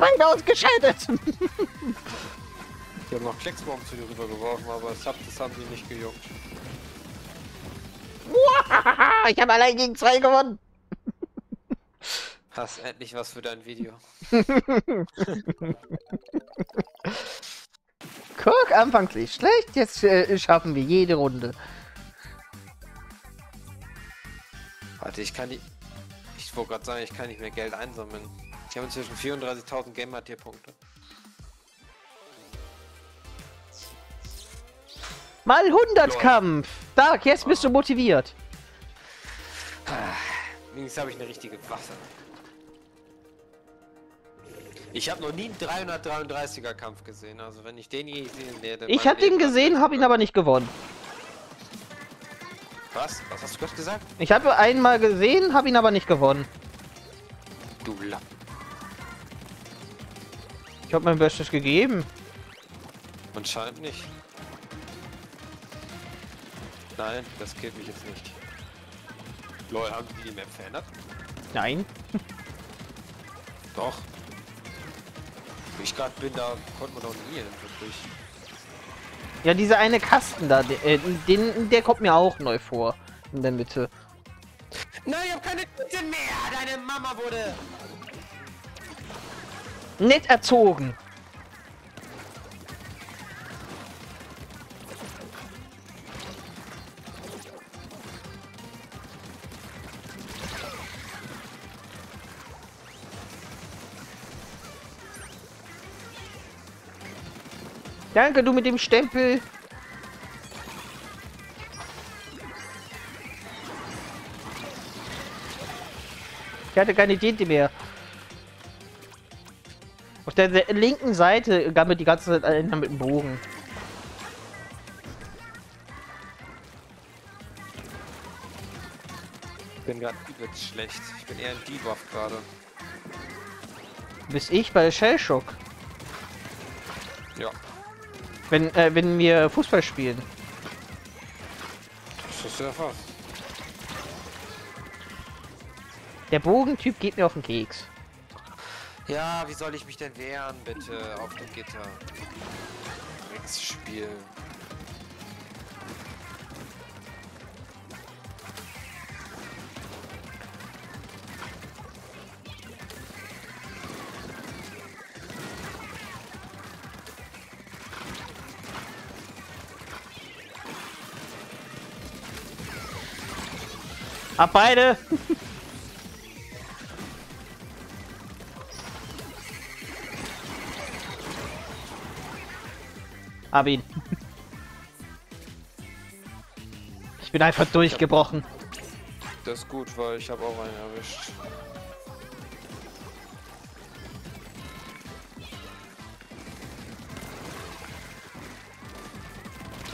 Ja, ich habe einen ausgeschaltet. Die haben noch Klecksbomben zu dir rüber geworfen, aber das, hat, das haben die nicht gejuckt. ich habe allein gegen zwei gewonnen. Hast endlich was für dein Video. Guck, anfangs nicht schlecht, jetzt äh, schaffen wir jede Runde. Warte, ich kann nicht. Ich wollte gerade sagen, ich kann nicht mehr Geld einsammeln. Ich habe inzwischen 34.000 Gamer-Tier-Punkte. Mal 100 Lol. Kampf. Dark, jetzt bist du motiviert. Wenigstens habe ich eine richtige Waffe. Ich habe noch nie einen 333er Kampf gesehen. Also wenn ich den je gesehen hätte. Ich habe den gesehen, habe ihn aber nicht gewonnen. Was? Was hast du gerade gesagt? Ich habe einmal gesehen, habe ihn aber nicht gewonnen. Du Lappen. Ich habe mein Bestes gegeben. Anscheinend nicht. Nein, das killt mich jetzt nicht. Lol, haben die die Map verändert? Nein. Doch. Wie ich gerade bin, da konnte man doch nie hin, wirklich. Ja, dieser eine Kasten da, der, äh, den, der kommt mir auch neu vor. In der Mitte. Nein, ich hab keine Tüte mehr! Deine Mama wurde... Nett erzogen. Danke, du mit dem Stempel. Ich hatte keine Tinte mehr. Auf der se- linken Seite gammelt die ganze Zeit einer mit dem Bogen. Ich bin gerade übelst schlecht. Ich bin eher ein Debuff gerade. Bis ich bei Shellshock. Ja. Wenn, äh, wenn wir Fußball spielen. Das ist ja fast. Der Bogentyp geht mir auf den Keks. Ja, wie soll ich mich denn wehren, bitte, auf dem Gitter? Nix Spiel. Ab beide! Hab ihn. Ich bin einfach durchgebrochen. Das ist gut, weil ich habe auch einen erwischt.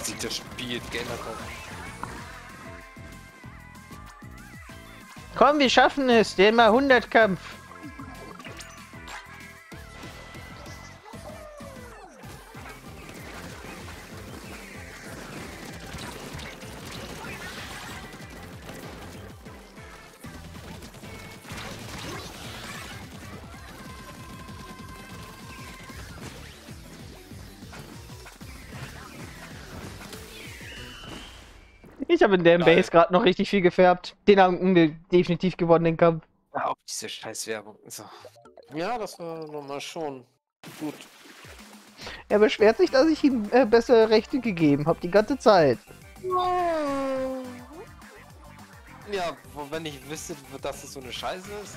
Sieht das Spiel aus. Komm, wir schaffen es. Den mal 100 Kampf. Habe in der. Base gerade noch richtig viel gefärbt. Den haben wir definitiv gewonnen, den Kampf. Ja, auch diese scheiß Werbung. So. Ja, das war nochmal schon gut. Er beschwert sich, dass ich ihm äh, bessere Rechte gegeben habe, die ganze Zeit. Ja, wo, wenn ich wüsste, dass es so eine Scheiße ist.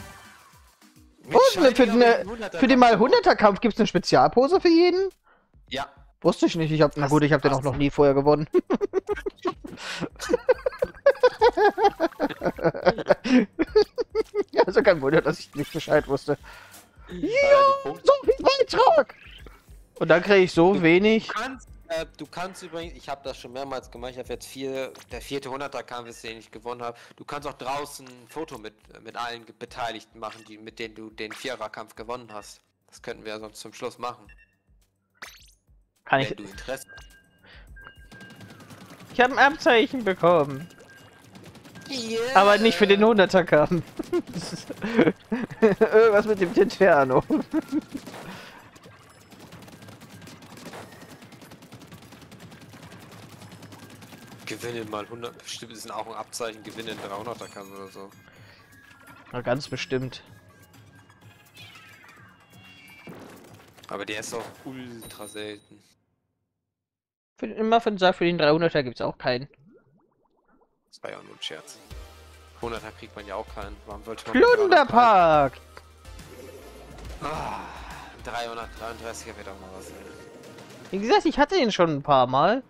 Shiny für, 100er für den mal Kampf 100er Kampf gibt es eine Spezialpose für jeden? Ja, Wusste ich nicht. Ich hab, na gut, ich habe den auch noch nie vorher gewonnen. also kein Wunder, dass ich nicht Bescheid wusste. ja. So viel Beitrag! Und dann kriege ich so wenig. Du kannst, äh, du kannst übrigens, ich habe das schon mehrmals gemacht, ich habe jetzt vier, der vierte 100er Kampf ist, den ich gewonnen habe. Du kannst auch draußen ein Foto mit, mit allen Beteiligten machen, die, mit denen du den Vierer Kampf gewonnen hast. Das könnten wir ja sonst zum Schluss machen, Kann wenn ich. du Interesse hast. Ich habe ein Abzeichen bekommen. Aber nicht für den 100er Kampf. Irgendwas mit dem Tinterno. Gewinne mal 100, bestimmt ist auch ein Abzeichen, gewinne in 300er kann oder so. Na, ganz bestimmt. Aber der ist auch ultra selten. Für, immer von sagt, für den 300er gibt es auch keinen. Das war ja auch nur ein Scherz. 100er kriegt man ja auch keinen. Warum wollte man mit 300 Plunderpark! Ah, 333er wäre doch mal was. Wie gesagt, ich hatte ihn schon ein paar Mal.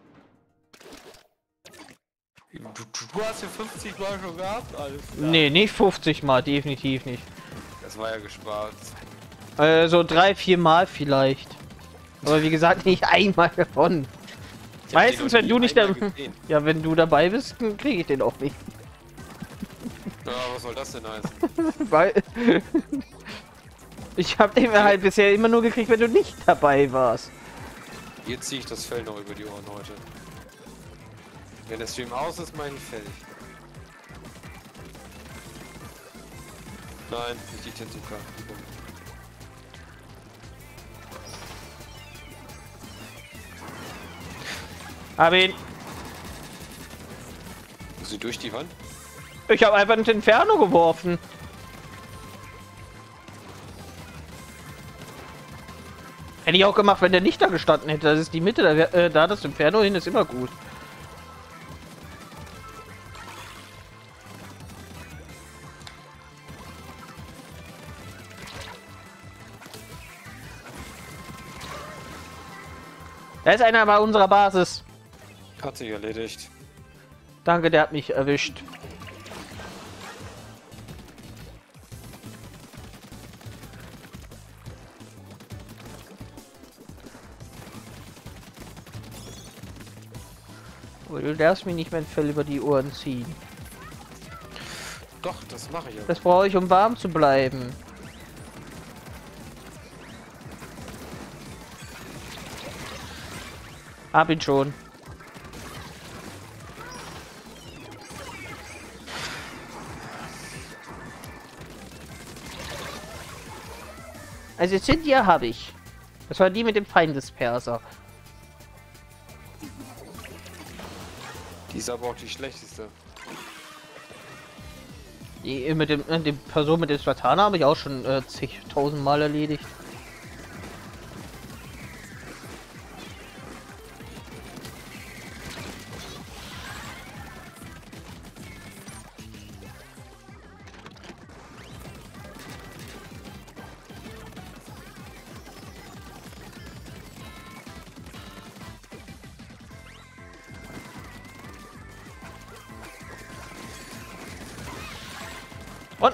Du, du, du hast ja 50 Mal schon gehabt, alles klar. Nee, nicht 50 Mal, definitiv nicht. Das war ja gespart. Äh, so drei, vier Mal vielleicht. Aber wie gesagt, nicht einmal davon. Meistens, wenn du nicht da-. Ja, wenn du dabei bist, kriege ich den auch nicht. Ja, was soll das denn heißen? Weil. ich habe den halt bisher immer nur gekriegt, wenn du nicht dabei warst. Jetzt ziehe ich das Fell noch über die Ohren heute. Wenn der Stream aus ist, ich fertig. Nein, nicht die Tentuka. Hab ihn. Ist sie durch die Wand? Ich habe einfach ins Inferno geworfen. Hätte ich auch gemacht, wenn der nicht da gestanden hätte. Das ist die Mitte, da, äh, da das Inferno hin ist immer gut. Da ist einer bei unserer Basis. Hat sich erledigt. Danke, der hat mich erwischt. Du darfst mir nicht mein Fell über die Ohren ziehen. Doch, das mache ich ja. Das brauche ich, um warm zu bleiben. Hab ihn schon. Also Cynthia habe ich. Das war die mit dem Feindesperser. Die ist aber auch die schlechteste. Die mit dem, äh, die Person mit dem Slatana habe ich auch schon äh, zigtausend Mal erledigt.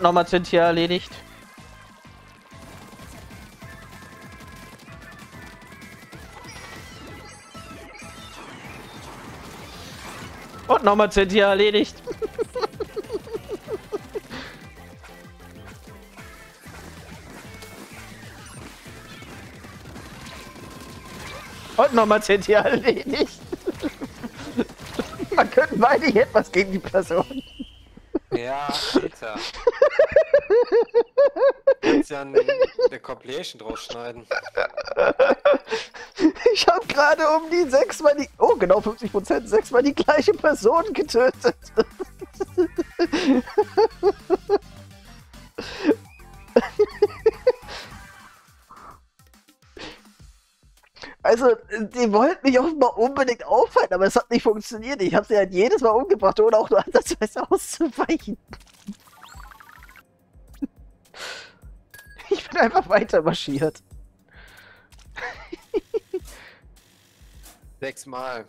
Nochmal Cynthia erledigt. Und nochmal Cynthia erledigt. Und nochmal Cynthia erledigt. Man könnte beide jetzt was gegen die Person. Ja, Alter. Kannst ja eine, eine Compilation draus schneiden. Ich habe gerade um die sechsmal die. Oh, genau 50 Prozent, sechsmal die gleiche Person getötet. Also, die wollten mich offenbar unbedingt aufhalten, aber es hat nicht funktioniert. Ich habe sie halt jedes Mal umgebracht, ohne auch nur ansatzweise auszuweichen. Bin einfach weiter marschiert. Sechsmal.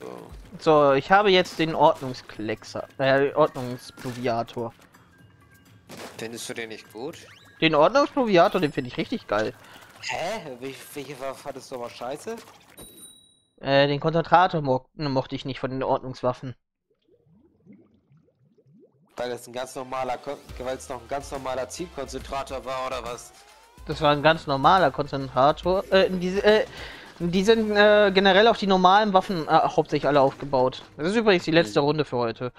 So. So, ich habe jetzt den Ordnungskleckser, äh, Ordnungspluviator. Findest du den nicht gut? Den Ordnungspluviator, den finde ich richtig geil. Hä? Welche, war, fandest du aber scheiße? Äh, den Konzentrator mo mochte ich nicht von den Ordnungswaffen. Weil es ein ganz normaler, weil es noch ein ganz normaler Zielkonzentrator war oder was? Das war ein ganz normaler Konzentrator. Äh, diese, äh, die sind äh, generell auf die normalen Waffen äh, hauptsächlich alle aufgebaut. Das ist übrigens die letzte Runde für heute.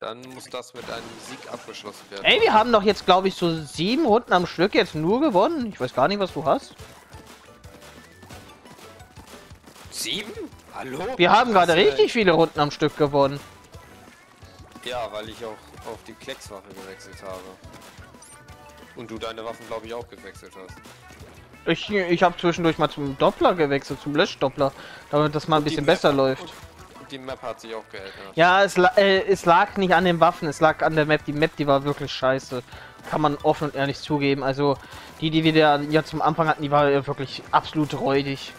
Dann muss das mit einem Sieg abgeschlossen werden. Ey, wir haben doch jetzt, glaube ich, so sieben Runden am Stück jetzt nur gewonnen. Ich weiß gar nicht, was du hast. Sieben? Hallo? Wir haben gerade richtig viele Runden am Stück gewonnen. Ja, weil ich auch auf die Kleckswaffe gewechselt habe. Und du deine Waffen, glaube ich, auch gewechselt hast. Ich, ich habe zwischendurch mal zum Doppler gewechselt, zum Löschdoppler, damit das mal ein Und bisschen Map- besser läuft. Und, und die Map hat sich auch geändert. Ja, es, äh, es lag nicht an den Waffen, es lag an der Map. Die Map, die war wirklich scheiße. Kann man offen und ehrlich zugeben. Also, die, die wir da ja zum Anfang hatten, die war ja wirklich absolut räudig.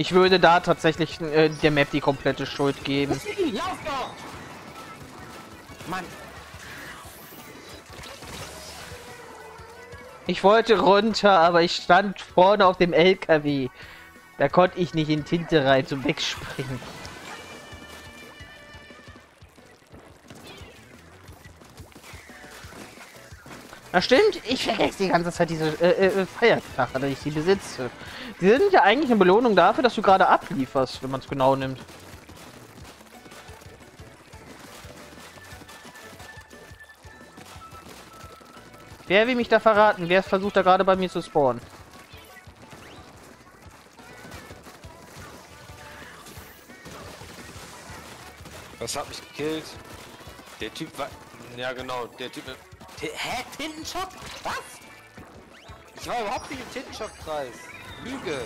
Ich würde da tatsächlich äh, der Map die komplette Schuld geben. Lauf doch! Mann, Ich wollte runter, aber ich stand vorne auf dem LKW. Da konnte ich nicht in Tinte rein zum Wegspringen. Na stimmt, ich vergesse die ganze Zeit diese äh, äh, Feiertage, dass ich sie besitze. Die sind ja eigentlich eine Belohnung dafür, dass du gerade ablieferst, wenn man es genau nimmt. Wer will mich da verraten? Wer versucht da gerade bei mir zu spawnen? was hat mich gekillt? Der Typ war. Ja, genau, der Typ. T Hä? Tintenshop? Was? Ich war überhaupt nicht im Tintenshop-Preis. Lüge.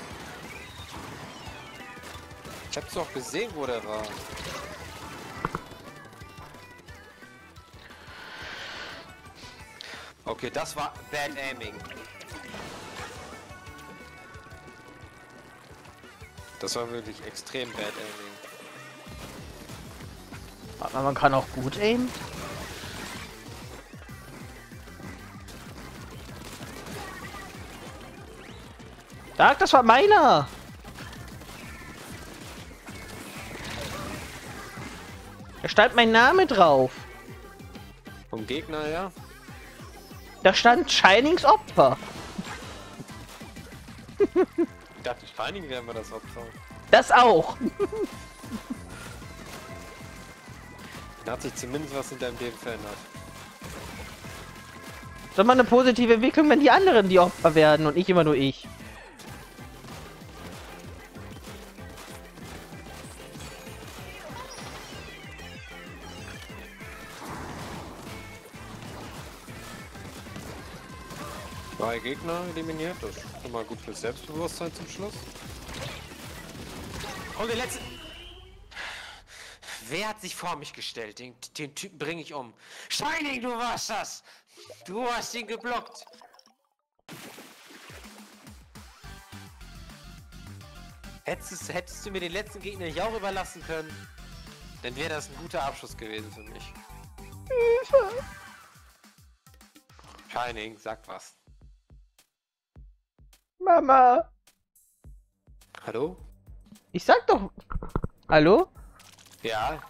Ich hab's doch gesehen, wo der war. Okay, das war Bad Aiming. Das war wirklich extrem Bad Aiming. Aber man kann auch gut aimen. Sag, das war meiner! Da stand mein Name drauf. Vom Gegner her? Da stand Shinings Opfer. Ich dachte, Shining wäre immer das Opfer. Das auch. Da hat sich zumindest was in deinem Leben verändert. Das ist mal eine positive Entwicklung, wenn die anderen die Opfer werden und nicht immer nur ich. Drei Gegner eliminiert, das ist schon mal gut für Selbstbewusstsein zum Schluss. Und der letzte... Wer hat sich vor mich gestellt? Den, den Typen bringe ich um. Shining, du warst das! Du hast ihn geblockt! Hättest, hättest du mir den letzten Gegner nicht auch überlassen können, dann wäre das ein guter Abschluss gewesen für mich. Shining, sag was. Mama. Hallo? Ich sag doch. Hallo? Ja.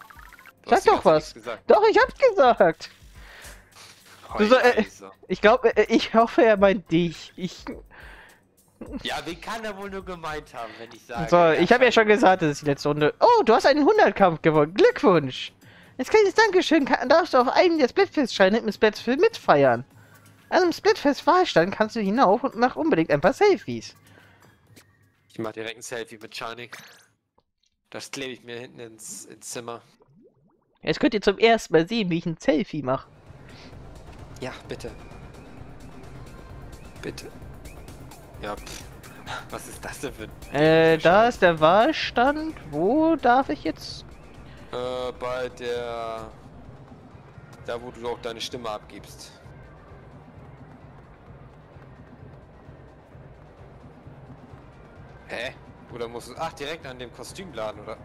Sag doch was. Doch, ich hab's gesagt. Du soll- äh, Scheiße. Ich glaube, ich hoffe, er meint dich. Ich, Ja, wen kann er wohl nur gemeint haben, wenn ich sage... so, ich habe ja schon gesagt, das ist die letzte Runde. Oh, du hast einen 100-Kampf gewonnen. Glückwunsch. Als kleines Dankeschön kann, darfst du auf einem der Splitfest-Scheine im Splitfest mitfeiern. An einem Splitfest-Wahlstand kannst du hinauf und mach unbedingt ein paar Selfies. Ich mach direkt ein Selfie mit Shining. Das klebe ich mir hinten ins, ins Zimmer. Jetzt könnt ihr zum ersten Mal sehen, wie ich ein Selfie mache. Ja, bitte. Bitte. Ja, pff. Was ist das denn für ein... Äh, da ist der Wahlstand. Wo darf ich jetzt? Äh, bei der... Da, wo du auch deine Stimme abgibst. Hä? Oder musst du... Ach, direkt an dem Kostümladen, oder?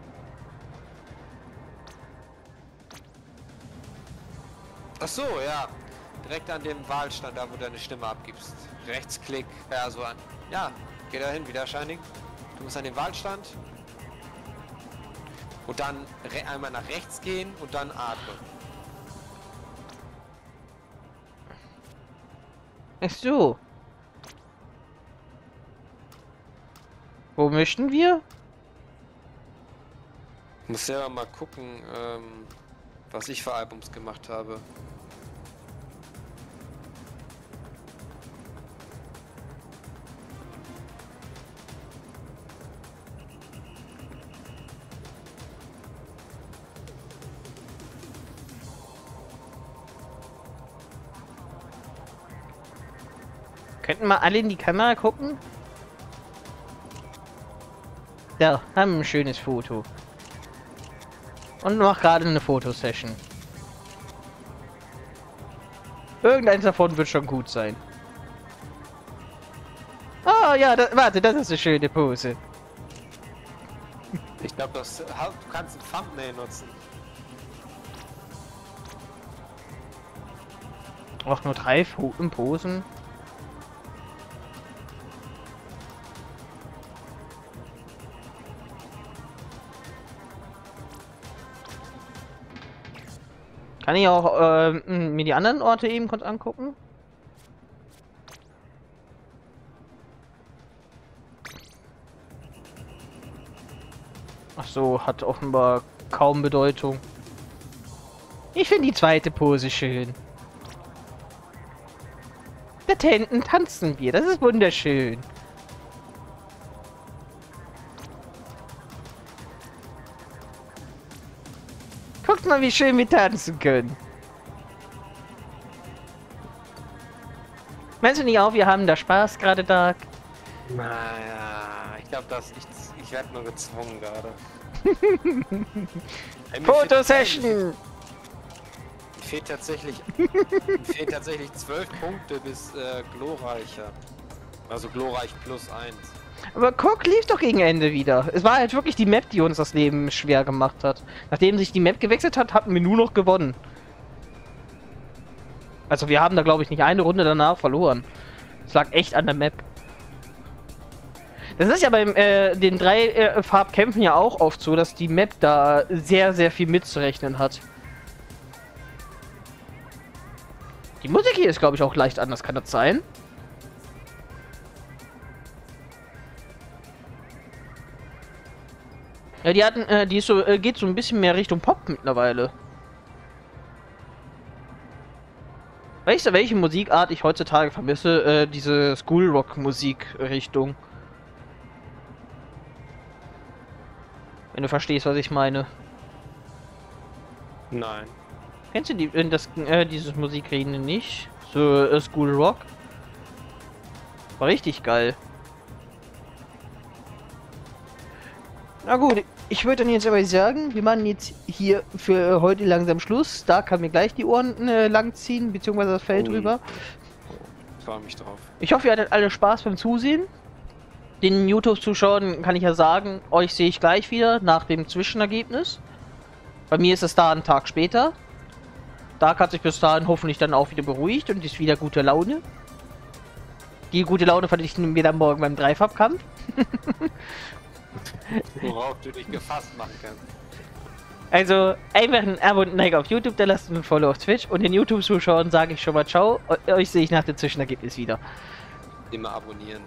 Ach so, ja. Direkt an dem Wahlstand, da wo du deine Stimme abgibst. Rechtsklick, ja, so an. Ja, geh da hin, wieder Shining. Du musst an den Wahlstand. Und dann einmal nach rechts gehen und dann atmen. Ach so. Wo möchten wir? Muss ja mal gucken, ähm, was ich für Albums gemacht habe. Könnten mal alle in die Kamera gucken? Da, haben ein schönes Foto. Und mach gerade eine Fotosession. Irgendeins davon wird schon gut sein. Oh ja, da, warte, das ist eine schöne Pose. Ich glaube, das du kannst ein Thumbnail nutzen. Auch nur drei Posen. Kann ich auch äh, mir die anderen Orte eben kurz angucken? Ach so, hat offenbar kaum Bedeutung. Ich finde die zweite Pose schön. Da hinten tanzen wir, das ist wunderschön. Guckt mal, wie schön wir tanzen können. Meinst du nicht auch, wir haben da Spaß gerade da? Naja, ich glaube, dass ich, ich werde nur gezwungen gerade. Fotosession! Fehlt tatsächlich, fehlt tatsächlich zwölf Punkte bis äh, glorreicher. Also glorreich plus eins. Aber guck, lief doch gegen Ende wieder. Es war halt wirklich die Map, die uns das Leben schwer gemacht hat. Nachdem sich die Map gewechselt hat, hatten wir nur noch gewonnen. Also wir haben da glaube ich nicht eine Runde danach verloren. Es lag echt an der Map. Das ist ja beim äh, den drei äh, Farbkämpfen ja auch oft so, dass die Map da sehr, sehr viel mitzurechnen hat. Die Musik hier ist, glaube ich, auch leicht anders. Kann das sein? Ja, die hatten, äh, die ist so, äh, geht so ein bisschen mehr Richtung Pop mittlerweile. Weißt du, welche Musikart ich heutzutage vermisse? Äh, diese Schoolrock-Musik-Richtung. Wenn du verstehst, was ich meine. Nein. Kennst du die, äh, das, äh, dieses Musikreden nicht? So äh, School Rock? War richtig geil. Na gut, ich würde dann jetzt aber sagen, wir machen jetzt hier für heute langsam Schluss. Da kann mir gleich die Ohren äh, langziehen, beziehungsweise das Feld oh. drüber. Ich freue mich drauf. Ich hoffe, ihr hattet alle Spaß beim Zusehen. Den YouTube-Zuschauern kann ich ja sagen, euch sehe ich gleich wieder nach dem Zwischenergebnis. Bei mir ist es da einen Tag später. Dark hat sich bis dahin hoffentlich dann auch wieder beruhigt und ist wieder gute Laune. Die gute Laune verdichten wir dann morgen beim Dreifarbkampf. Worauf du dich gefasst machen kannst. Also, einfach ein Abo und ein Like auf YouTube, da lasst ein Follow auf Twitch und den YouTube-Zuschauern sage ich schon mal Ciao. Euch sehe ich nach dem Zwischenergebnis wieder. Immer abonnieren.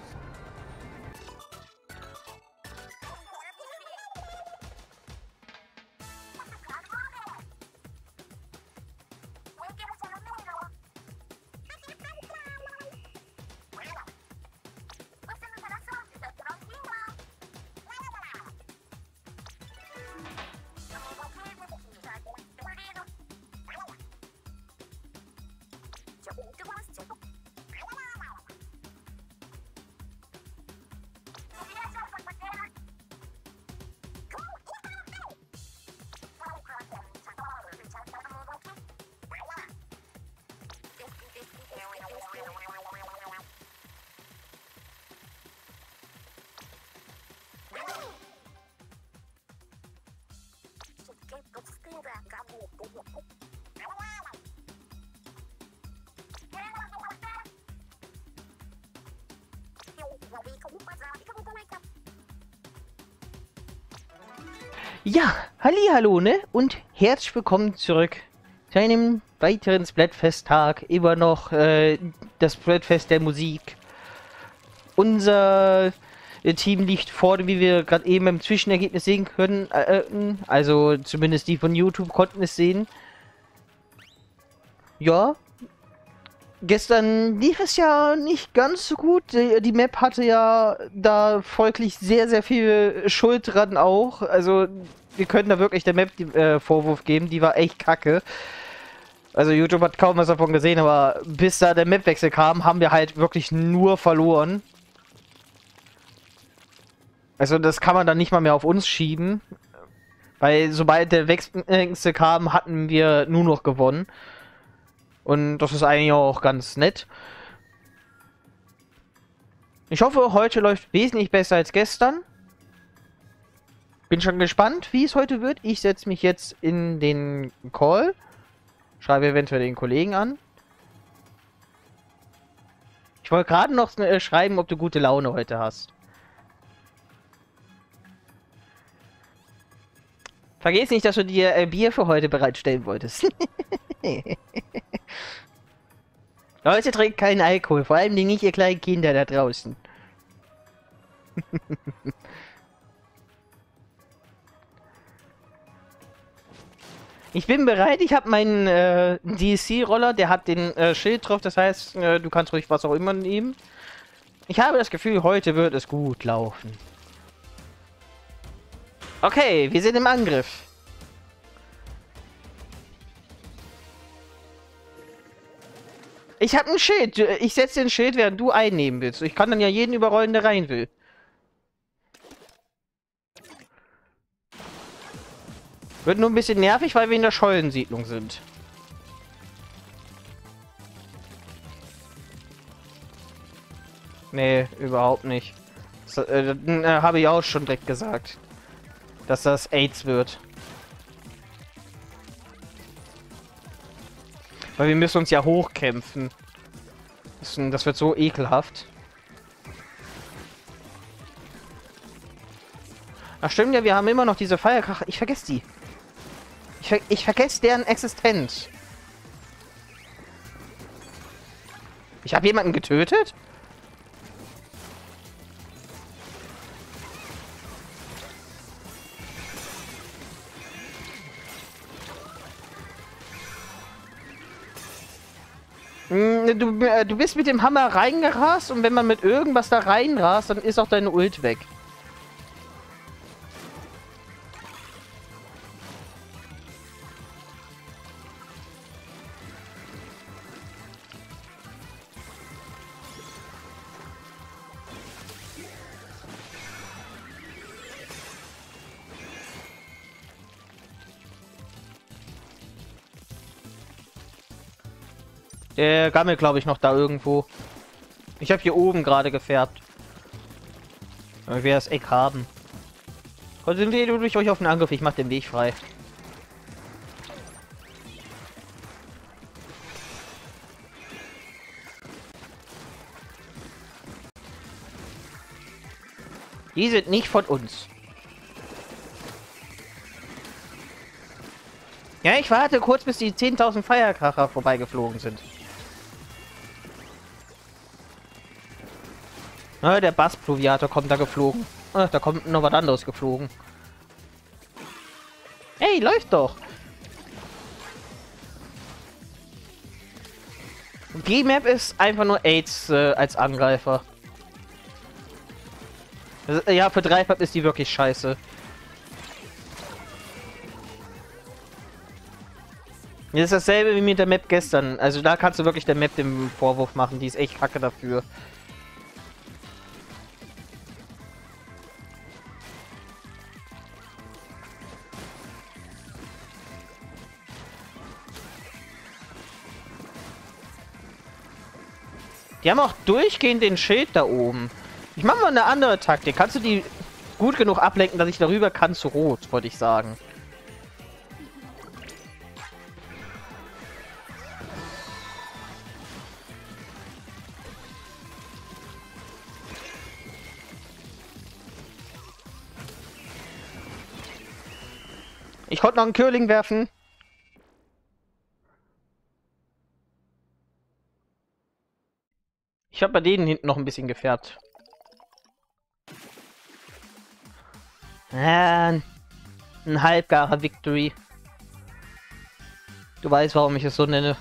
Hallo ne? Und herzlich willkommen zurück zu einem weiteren Splatfest-Tag. Immer noch äh, das Splatfest der Musik. Unser äh, Team liegt vorne, wie wir gerade eben im Zwischenergebnis sehen können. Äh, äh, also zumindest die von YouTube konnten es sehen. Ja, Gestern lief es ja nicht ganz so gut. Die, die, Map hatte ja da folglich sehr, sehr viel Schuld dran auch. Also wir können da wirklich der Map den äh, Vorwurf geben. Die war echt kacke. Also YouTube hat kaum was davon gesehen, aber bis da der Mapwechsel kam, haben wir halt wirklich nur verloren. Also das kann man dann nicht mal mehr auf uns schieben. Weil sobald der Wechsel kam, hatten wir nur noch gewonnen. Und das ist eigentlich auch ganz nett. Ich hoffe, heute läuft wesentlich besser als gestern. Bin schon gespannt, wie es heute wird. Ich setze mich jetzt in den Call. Schreibe eventuell den Kollegen an. Ich wollte gerade noch äh, schreiben, ob du gute Laune heute hast. Vergiss nicht, dass du dir äh, Bier für heute bereitstellen wolltest. Leute, trinkt keinen Alkohol, vor allem nicht ihr kleinen Kinder da draußen. ich bin bereit, ich habe meinen äh, DSC-Roller, der hat den äh, Schild drauf, das heißt, äh, du kannst ruhig was auch immer nehmen. Ich habe das Gefühl, heute wird es gut laufen. Okay, wir sind im Angriff. Ich habe ein Schild. Ich setze den Schild, während du einnehmen willst. Ich kann dann ja jeden überrollen, der rein will. Wird nur ein bisschen nervig, weil wir in der Schollensiedlung sind. Nee, überhaupt nicht. Das äh, äh, habe ich auch schon direkt gesagt dass das AIDS wird. Weil wir müssen uns ja hochkämpfen. Das, das wird so ekelhaft. Ach stimmt ja, wir haben immer noch diese Feierkracher. Ich vergesse die. Ich, ver ich vergesse deren Existenz. Ich habe jemanden getötet? Hm, du, äh, du bist mit dem Hammer reingerast und wenn man mit irgendwas da reinrast, dann ist auch deine Ult weg. Der Gammel, glaube ich, noch da irgendwo. Ich habe hier oben gerade gefärbt. Weil wir das Eck haben. Konzentriert euch auf den Angriff, ich mache den Weg frei. Die sind nicht von uns. Ja, ich warte kurz, bis die 10.000 Feierkracher vorbeigeflogen sind. Na, der Bass-Pluviator kommt da geflogen. Ah, da kommt noch was anderes geflogen. Hey, läuft doch. Die Map ist einfach nur AIDS äh, als Angreifer. Ja, für Dreifach ist die wirklich scheiße. Das ist dasselbe wie mit der Map gestern. Also da kannst du wirklich der Map den Vorwurf machen. Die ist echt kacke dafür. Die haben auch durchgehend den Schild da oben. Ich mache mal eine andere Taktik. Kannst du die gut genug ablenken, dass ich darüber kann zu rot, wollte ich sagen. Ich konnte noch einen Curling werfen. Ich habe bei denen hinten noch ein bisschen gefärbt. Äh, ein halbgarer Victory. Du weißt, warum ich es so nenne.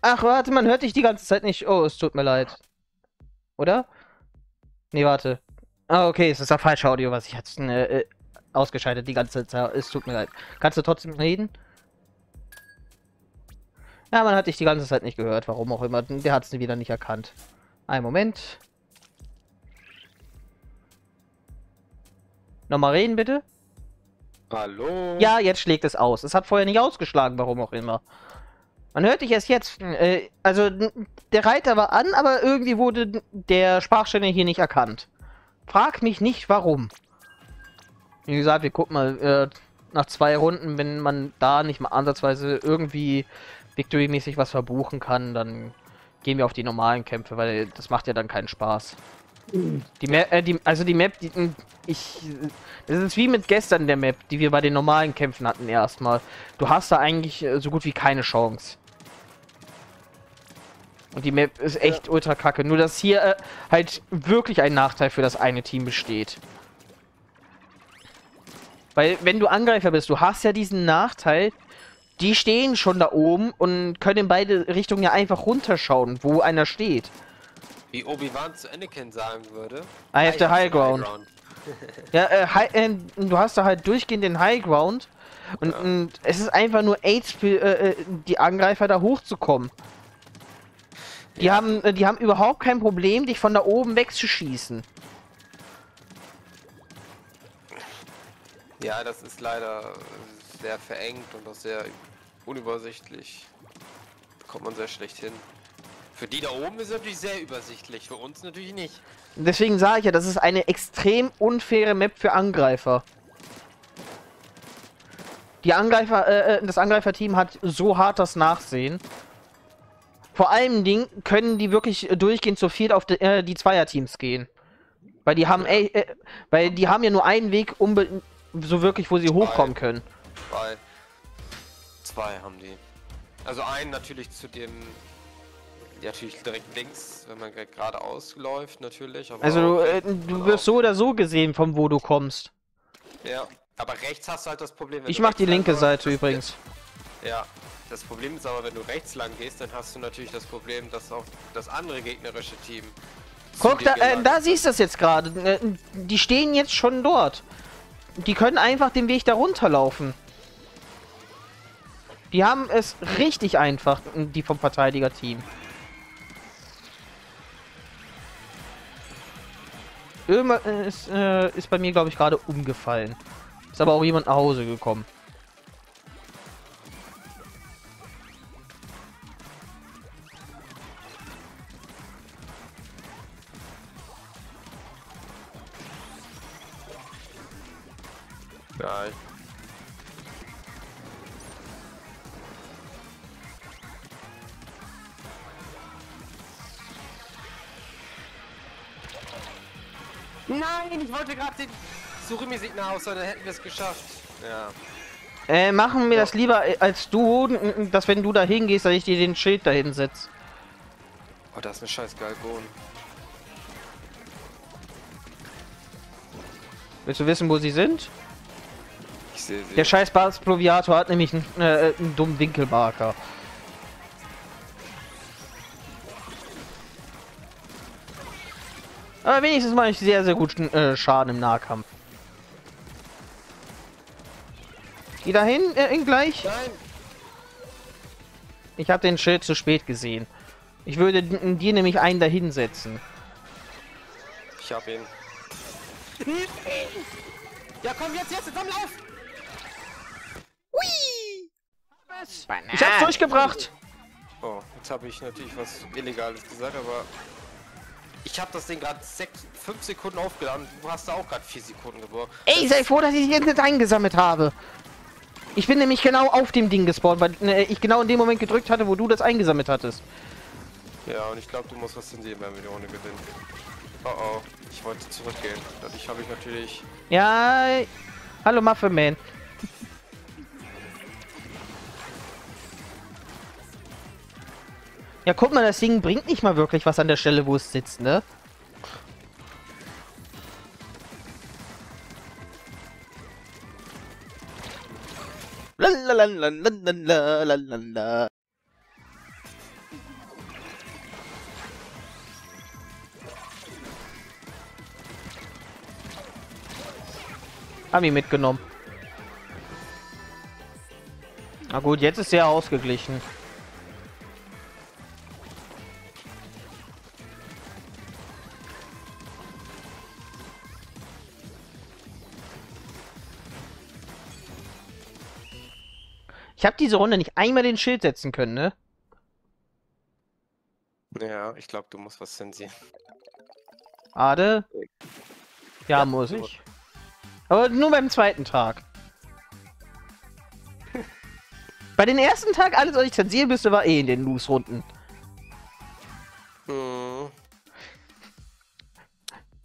Ach, warte, man hört dich die ganze Zeit nicht. Oh, es tut mir leid. Oder? Nee, warte. Ah, okay, es ist das falsche Audio, was ich jetzt... Äh, ausgeschaltet die ganze Zeit. Es tut mir leid. Kannst du trotzdem reden? Ja, man hat dich die ganze Zeit nicht gehört, warum auch immer. Der hat es wieder nicht erkannt. Ein Moment. Nochmal reden, bitte. Hallo? Ja, jetzt schlägt es aus. Es hat vorher nicht ausgeschlagen, warum auch immer. Man hört dich erst jetzt. Äh, also, der Reiter war an, aber irgendwie wurde der Sprachchannel hier nicht erkannt. Frag mich nicht, warum. Wie gesagt, wir gucken mal äh, nach zwei Runden, wenn man da nicht mal ansatzweise irgendwie Victory-mäßig was verbuchen kann, dann gehen wir auf die normalen Kämpfe, weil das macht ja dann keinen Spaß. Die Map, äh, die, also die Map, die, ich, das ist wie mit gestern der Map, die wir bei den normalen Kämpfen hatten erstmal. Du hast da eigentlich äh, so gut wie keine Chance. Und die Map ist echt ja. ultra kacke. Nur, dass hier äh, halt wirklich ein Nachteil für das eine Team besteht. Weil, wenn du Angreifer bist, du hast ja diesen Nachteil, die stehen schon da oben und können in beide Richtungen ja einfach runterschauen, wo einer steht. Wie Obi-Wan zu Anakin sagen würde. I have the high ground. ground. ja, äh, high, äh, du hast da halt durchgehend den High Ground. Und, ja. und es ist einfach nur AIDS für äh, äh, die Angreifer da hochzukommen. Die, ja. haben, äh, die haben überhaupt kein Problem, dich von da oben wegzuschießen. Ja, das ist leider sehr verengt und auch sehr unübersichtlich. kommt man sehr schlecht hin. Für die da oben ist es natürlich sehr übersichtlich, für uns natürlich nicht. Deswegen sage ich ja, das ist eine extrem unfaire Map für Angreifer. Die Angreifer, äh, äh das Angreiferteam hat so hart das Nachsehen. Vor allem Ding können die wirklich durchgehend zu viel auf die, äh, die Zweierteams gehen. Weil die haben, ja. ey, äh, weil die haben ja nur einen Weg, um so wirklich, wo sie hochkommen können. Zwei. Zwei haben die. Also einen natürlich zu dem ja, natürlich direkt links, wenn man geradeaus läuft, natürlich. also du, äh, du wirst so oder so gesehen, von wo du kommst. Ja, aber rechts hast du halt das Problem. Ich mach die linke Seite übrigens. Ja, das Problem ist aber, wenn du rechts lang gehst, dann hast du natürlich das Problem, dass auch das andere gegnerische Team. Guck, da, äh, da siehst du es jetzt gerade. Äh, die stehen jetzt schon dort. Die können einfach den Weg da runterlaufen. Die haben es richtig einfach, die vom Verteidiger-Team. Irgendwas ist, äh, ist bei mir, glaube ich, gerade umgefallen. Ist aber auch jemand nach Hause gekommen. Surimi-Signal aus, dann hätten wir es geschafft. Ja. Äh, machen wir ja. das lieber äh, als du, dass wenn du da hingehst, dass ich dir den Schild dahin setze. Oh, das ist eine scheiß Galgon. Willst du wissen, wo sie sind? Ich sehe sie. Der scheiß Basploviator hat nämlich einen, äh, einen dummen Winkelmarker. Aber wenigstens mache ich sehr, sehr gut äh, Schaden im Nahkampf. Geh dahin, äh, gleich. Nein. Ich habe den Schild zu spät gesehen. Ich würde dir nämlich einen dahin setzen. Ich hab ihn. Ja, komm jetzt, jetzt, komm, lauf! Hui! Ich hab's durchgebracht! Oh, jetzt habe ich natürlich was Illegales gesagt, aber ich habe das Ding gerade 5 Sekunden aufgeladen. Du hast da auch gerade 4 Sekunden gebraucht. Ey, sei froh, dass ich jetzt nicht eingesammelt habe. Ich bin nämlich genau auf dem Ding gespawnt, weil ne, ich genau in dem Moment gedrückt hatte, wo du das eingesammelt hattest. Ja, und ich glaube, du musst was zensieren, wenn wir die Runde gewinnen. Oh oh, ich wollte zurückgehen. Dadurch habe ich natürlich... Ja, hallo Muffin Man. Ja, guck mal, das Ding bringt nicht mal wirklich was an der Stelle, wo es sitzt, ne? Lalalala. Haben ihn mitgenommen. Na gut, jetzt ist er ausgeglichen. Ich habe diese Runde nicht einmal den Schild setzen können, ne? Ja, ich glaube, du musst was zensieren. Ade? Ja, Ja, muss ich. Aber nur beim zweiten Tag. Bei den ersten Tag, alles, was ich zensieren müsste, war eh in den Loose-Runden. Hm.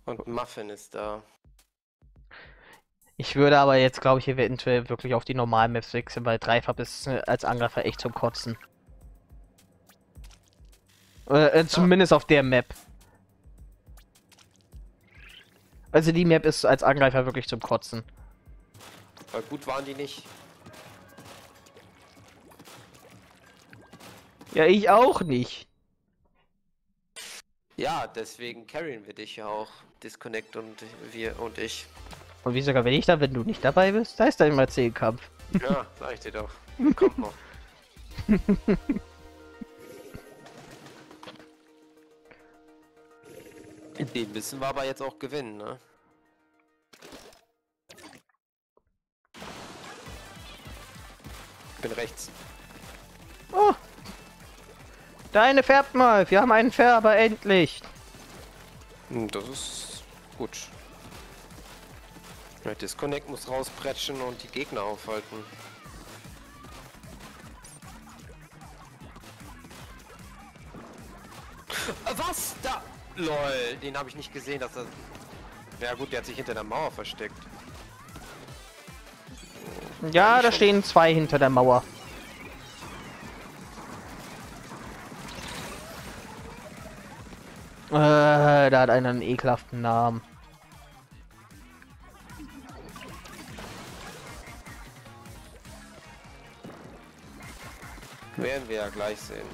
Und Muffin ist da. Ich würde aber jetzt, glaube ich, eventuell wirklich auf die normalen Maps wechseln, weil Dreifach ist äh, als Angreifer echt zum Kotzen. Äh, äh, zumindest auf der Map. Also die Map ist als Angreifer wirklich zum Kotzen. Weil gut waren die nicht. Ja, ich auch nicht. Ja, deswegen carryen wir dich ja auch. Disconnect und wir und ich. Und wie sogar wenn ich da, wenn du nicht dabei bist, da ist dann immer Zehnkampf. Ja, sag ich dir doch. Kommt noch. Den müssen wir aber jetzt auch gewinnen, ne? Ich bin rechts. Oh. Deine färbt mal, wir haben einen Färber, endlich. Hm, Das ist gut. Ja, Disconnect muss rauspretschen und die Gegner aufhalten. Was? Da? Lol, den habe ich nicht gesehen, dass er... Ja gut, der hat sich hinter der Mauer versteckt. Ja, da stehen zwei hinter der Mauer. Äh, da hat einer einen ekelhaften Namen. Werden wir ja gleich sehen.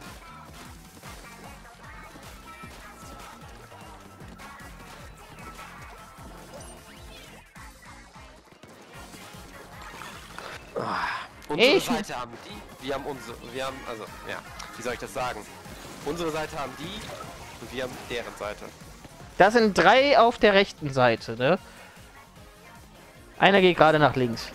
Ah, Unsere Ich- Seite haben die, wir haben unsere, wir haben, also, ja, wie soll ich das sagen? Unsere Seite haben die und wir haben deren Seite. Da sind drei auf der rechten Seite, ne? Einer geht gerade nach links.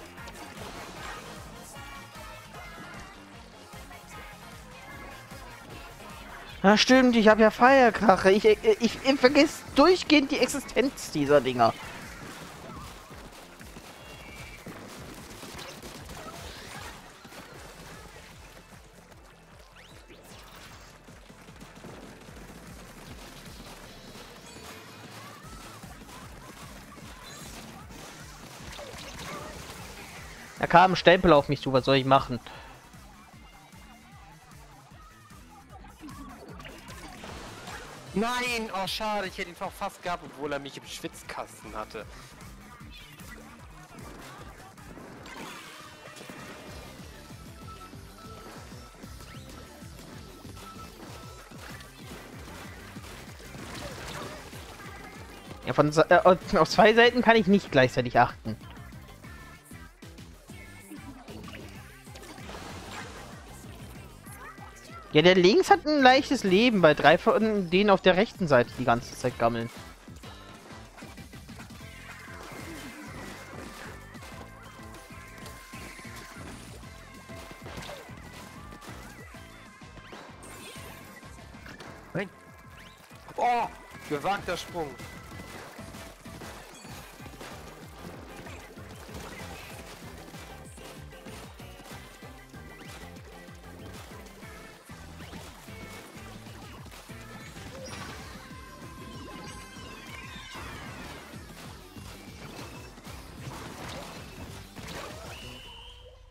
Na stimmt, ich habe ja Feierkrache. Ich, ich, ich, ich vergesse durchgehend die Existenz dieser Dinger. Da kam ein Stempel auf mich zu, was soll ich machen? Nein, oh schade, ich hätte ihn fast gehabt, obwohl er mich im Schwitzkasten hatte. Ja, von äh, auf zwei Seiten kann ich nicht gleichzeitig achten. Ja, der links hat ein leichtes Leben, weil drei von denen auf der rechten Seite die ganze Zeit gammeln. Oh, gewagter Sprung.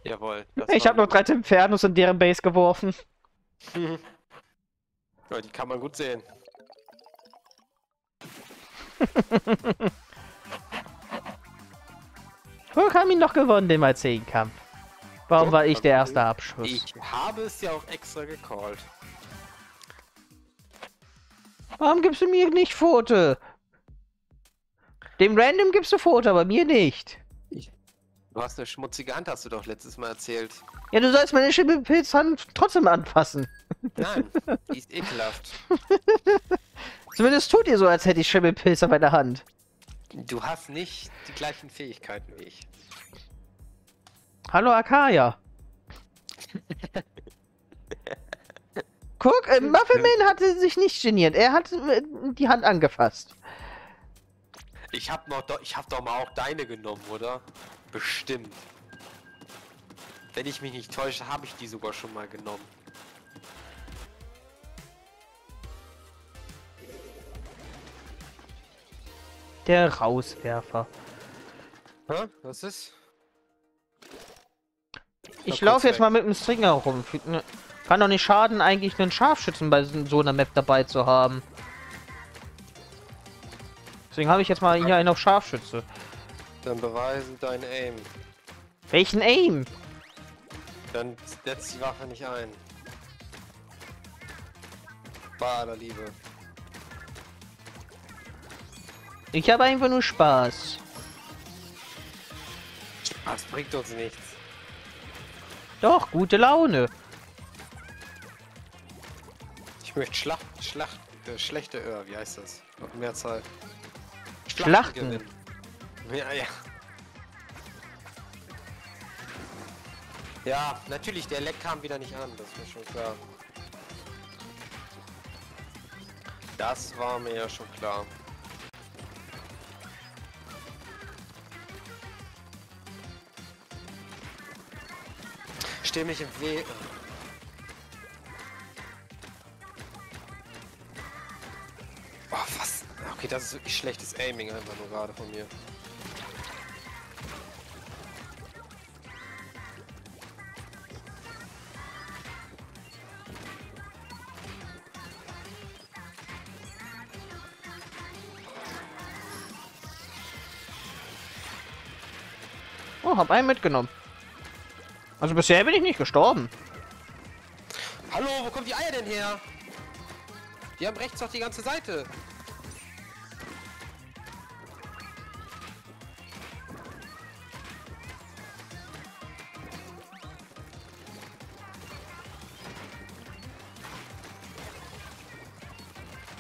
Jawohl. das Ich habe noch drei Infernos in deren Base geworfen. Ja, die kann man gut sehen. Wo haben ihn noch gewonnen, den mal 10 Kampf? Warum war ich der erste Abschuss? Ich habe es ja auch extra gecallt. Warum gibst du mir nicht Foto? Dem Random gibst du Foto, aber mir nicht. Du hast eine schmutzige Hand, hast du doch letztes Mal erzählt. Ja, du sollst meine Schimmelpilzhand trotzdem anfassen. Nein, die ist ekelhaft. Zumindest tut ihr so, als hätte ich Schimmelpilz auf meiner Hand. Du hast nicht die gleichen Fähigkeiten wie ich. Hallo Akaya. Guck, äh, Muffinman hatte sich nicht geniert. Er hat äh, die Hand angefasst. Ich hab noch, ich hab doch mal auch deine genommen, oder? Bestimmt. Wenn ich mich nicht täusche, habe ich die sogar schon mal genommen. Der Rauswerfer. Hä? Was ist? Ich laufe jetzt weg. mal mit dem Stringer rum. Ne, Kann doch nicht schaden, eigentlich einen Scharfschützen bei so einer Map dabei zu haben. Deswegen habe ich jetzt mal hier einen auf Scharfschütze. Dann beweisen dein Aim. Welchen Aim? Dann setzt die Waffe nicht ein. Bei aller Liebe. Ich habe einfach nur Spaß. Das bringt uns nichts. Doch, gute Laune. Ich möchte Schlacht, Schlacht, äh, schlechte, äh, wie heißt das? Auf Mehrzahl. Schlachten. gewinnen. Ja, ja. Ja, natürlich, der Leck kam wieder nicht an, das ist schon klar. Das war mir ja schon klar. Steh mich im Weg. Oh, was? Okay, das ist wirklich schlechtes Aiming einfach nur gerade von mir. Oh, hab einen mitgenommen. Also bisher bin ich nicht gestorben. Hallo, wo kommen die Eier denn her? Die haben rechts doch die ganze Seite.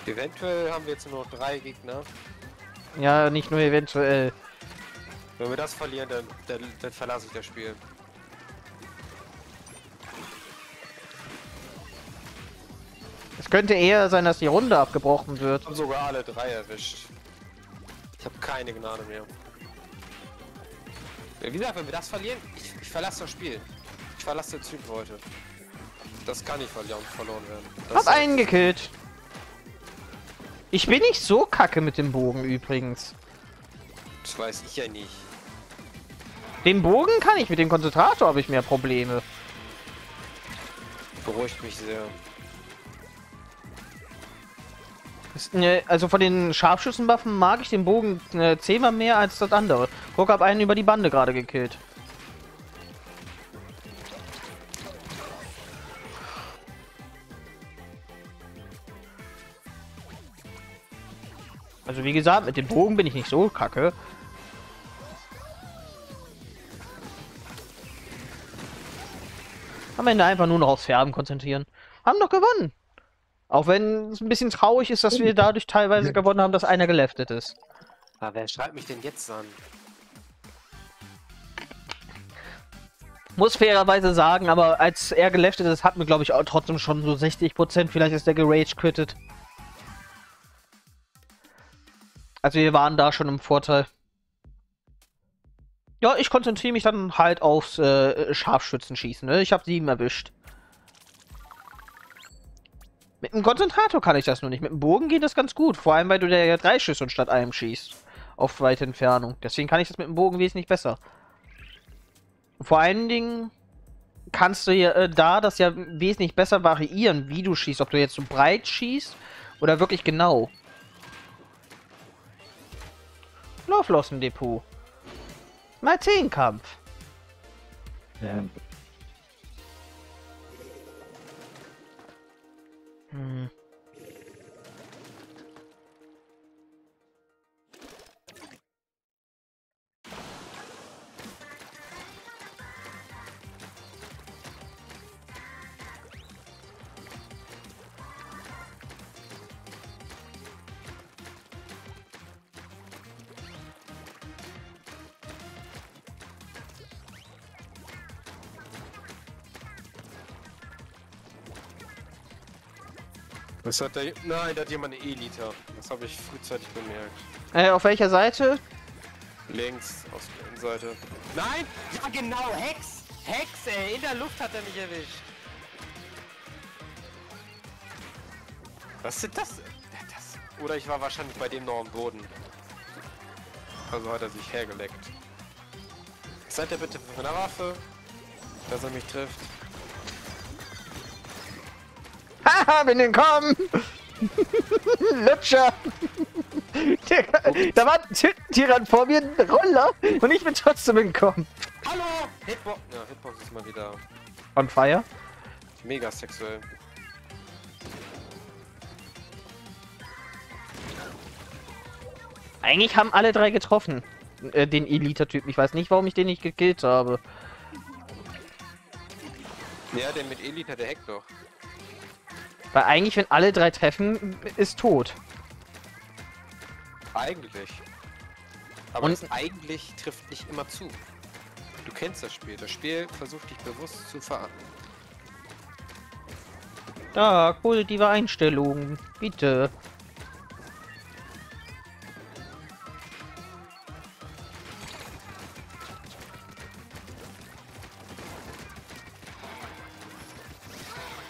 Eventuell haben wir jetzt nur noch drei Gegner. Ja, nicht nur eventuell. Wenn wir das verlieren, dann, dann, dann verlasse ich das Spiel. Es könnte eher sein, dass die Runde abgebrochen wird. haben sogar alle drei erwischt. Ich habe keine Gnade mehr. Ja, wie gesagt, wenn wir das verlieren, ich, ich verlasse das Spiel. Ich verlasse den Zug heute. Das kann nicht verlieren, verloren werden. Das Hab einen gekillt. Ich bin nicht so kacke mit dem Bogen übrigens. Das weiß ich ja nicht. Den Bogen kann ich, mit dem Konzentrator habe ich mehr Probleme. Beruhigt mich sehr. Ne, also von den Scharfschützenwaffen mag ich den Bogen äh, zehnmal mehr als das andere. Guck, hab einen über die Bande gerade gekillt. Also wie gesagt, mit dem Bogen bin ich nicht so kacke. Am Ende einfach nur noch aufs Färben konzentrieren. Haben doch gewonnen. Auch wenn es ein bisschen traurig ist, dass wir dadurch teilweise gewonnen haben, dass einer geleftet ist. Aber wer schreibt mich denn jetzt an? Muss fairerweise sagen, aber als er geleftet ist, hatten wir, glaube ich, auch trotzdem schon so 60%. Vielleicht ist der gerage quittet. Also wir waren da schon im Vorteil. Ja, ich konzentriere mich dann halt aufs äh, Scharfschützenschießen. Ne? Ich habe sieben erwischt. Mit dem Konzentrator kann ich das nur nicht. Mit dem Bogen geht das ganz gut. Vor allem, weil du der drei Schüsse statt einem schießt. Auf weite Entfernung. Deswegen kann ich das mit dem Bogen wesentlich besser. Vor allen Dingen kannst du ja äh, da das ja wesentlich besser variieren, wie du schießt. Ob du jetzt so breit schießt oder wirklich genau. Lauflossendepot. Mal 10 Kampf. Ja. Hm. Was hat der? Nein, da hat jemand eine E-Liter. Das habe ich frühzeitig bemerkt. Äh, auf welcher Seite? Links, aus der Innenseite. Nein! Ja genau, Hex! Hex, ey! In der Luft hat er mich erwischt. Was ist das? Das? Oder ich war wahrscheinlich bei dem noch am Boden. Also hat er sich hergeleckt. Seid ihr bitte von der Waffe, dass er mich trifft. Bin entkommen! Lutscher! Der, da war ein Tyrann vor mir, ein Roller, und ich bin trotzdem entkommen. Hallo! Hitbox! Ja, Hitbox ist mal wieder On fire? mega sexuell. Eigentlich haben alle drei getroffen. Äh, den Elite-Typen. Ich weiß nicht, warum ich den nicht gekillt habe. Ja, der mit Elite, der hackt doch. Weil eigentlich, wenn alle drei treffen, ist tot. Eigentlich. Aber Und- eigentlich trifft nicht immer zu. Du kennst das Spiel. Das Spiel versucht dich bewusst zu ver... Da, positive Einstellungen. Bitte.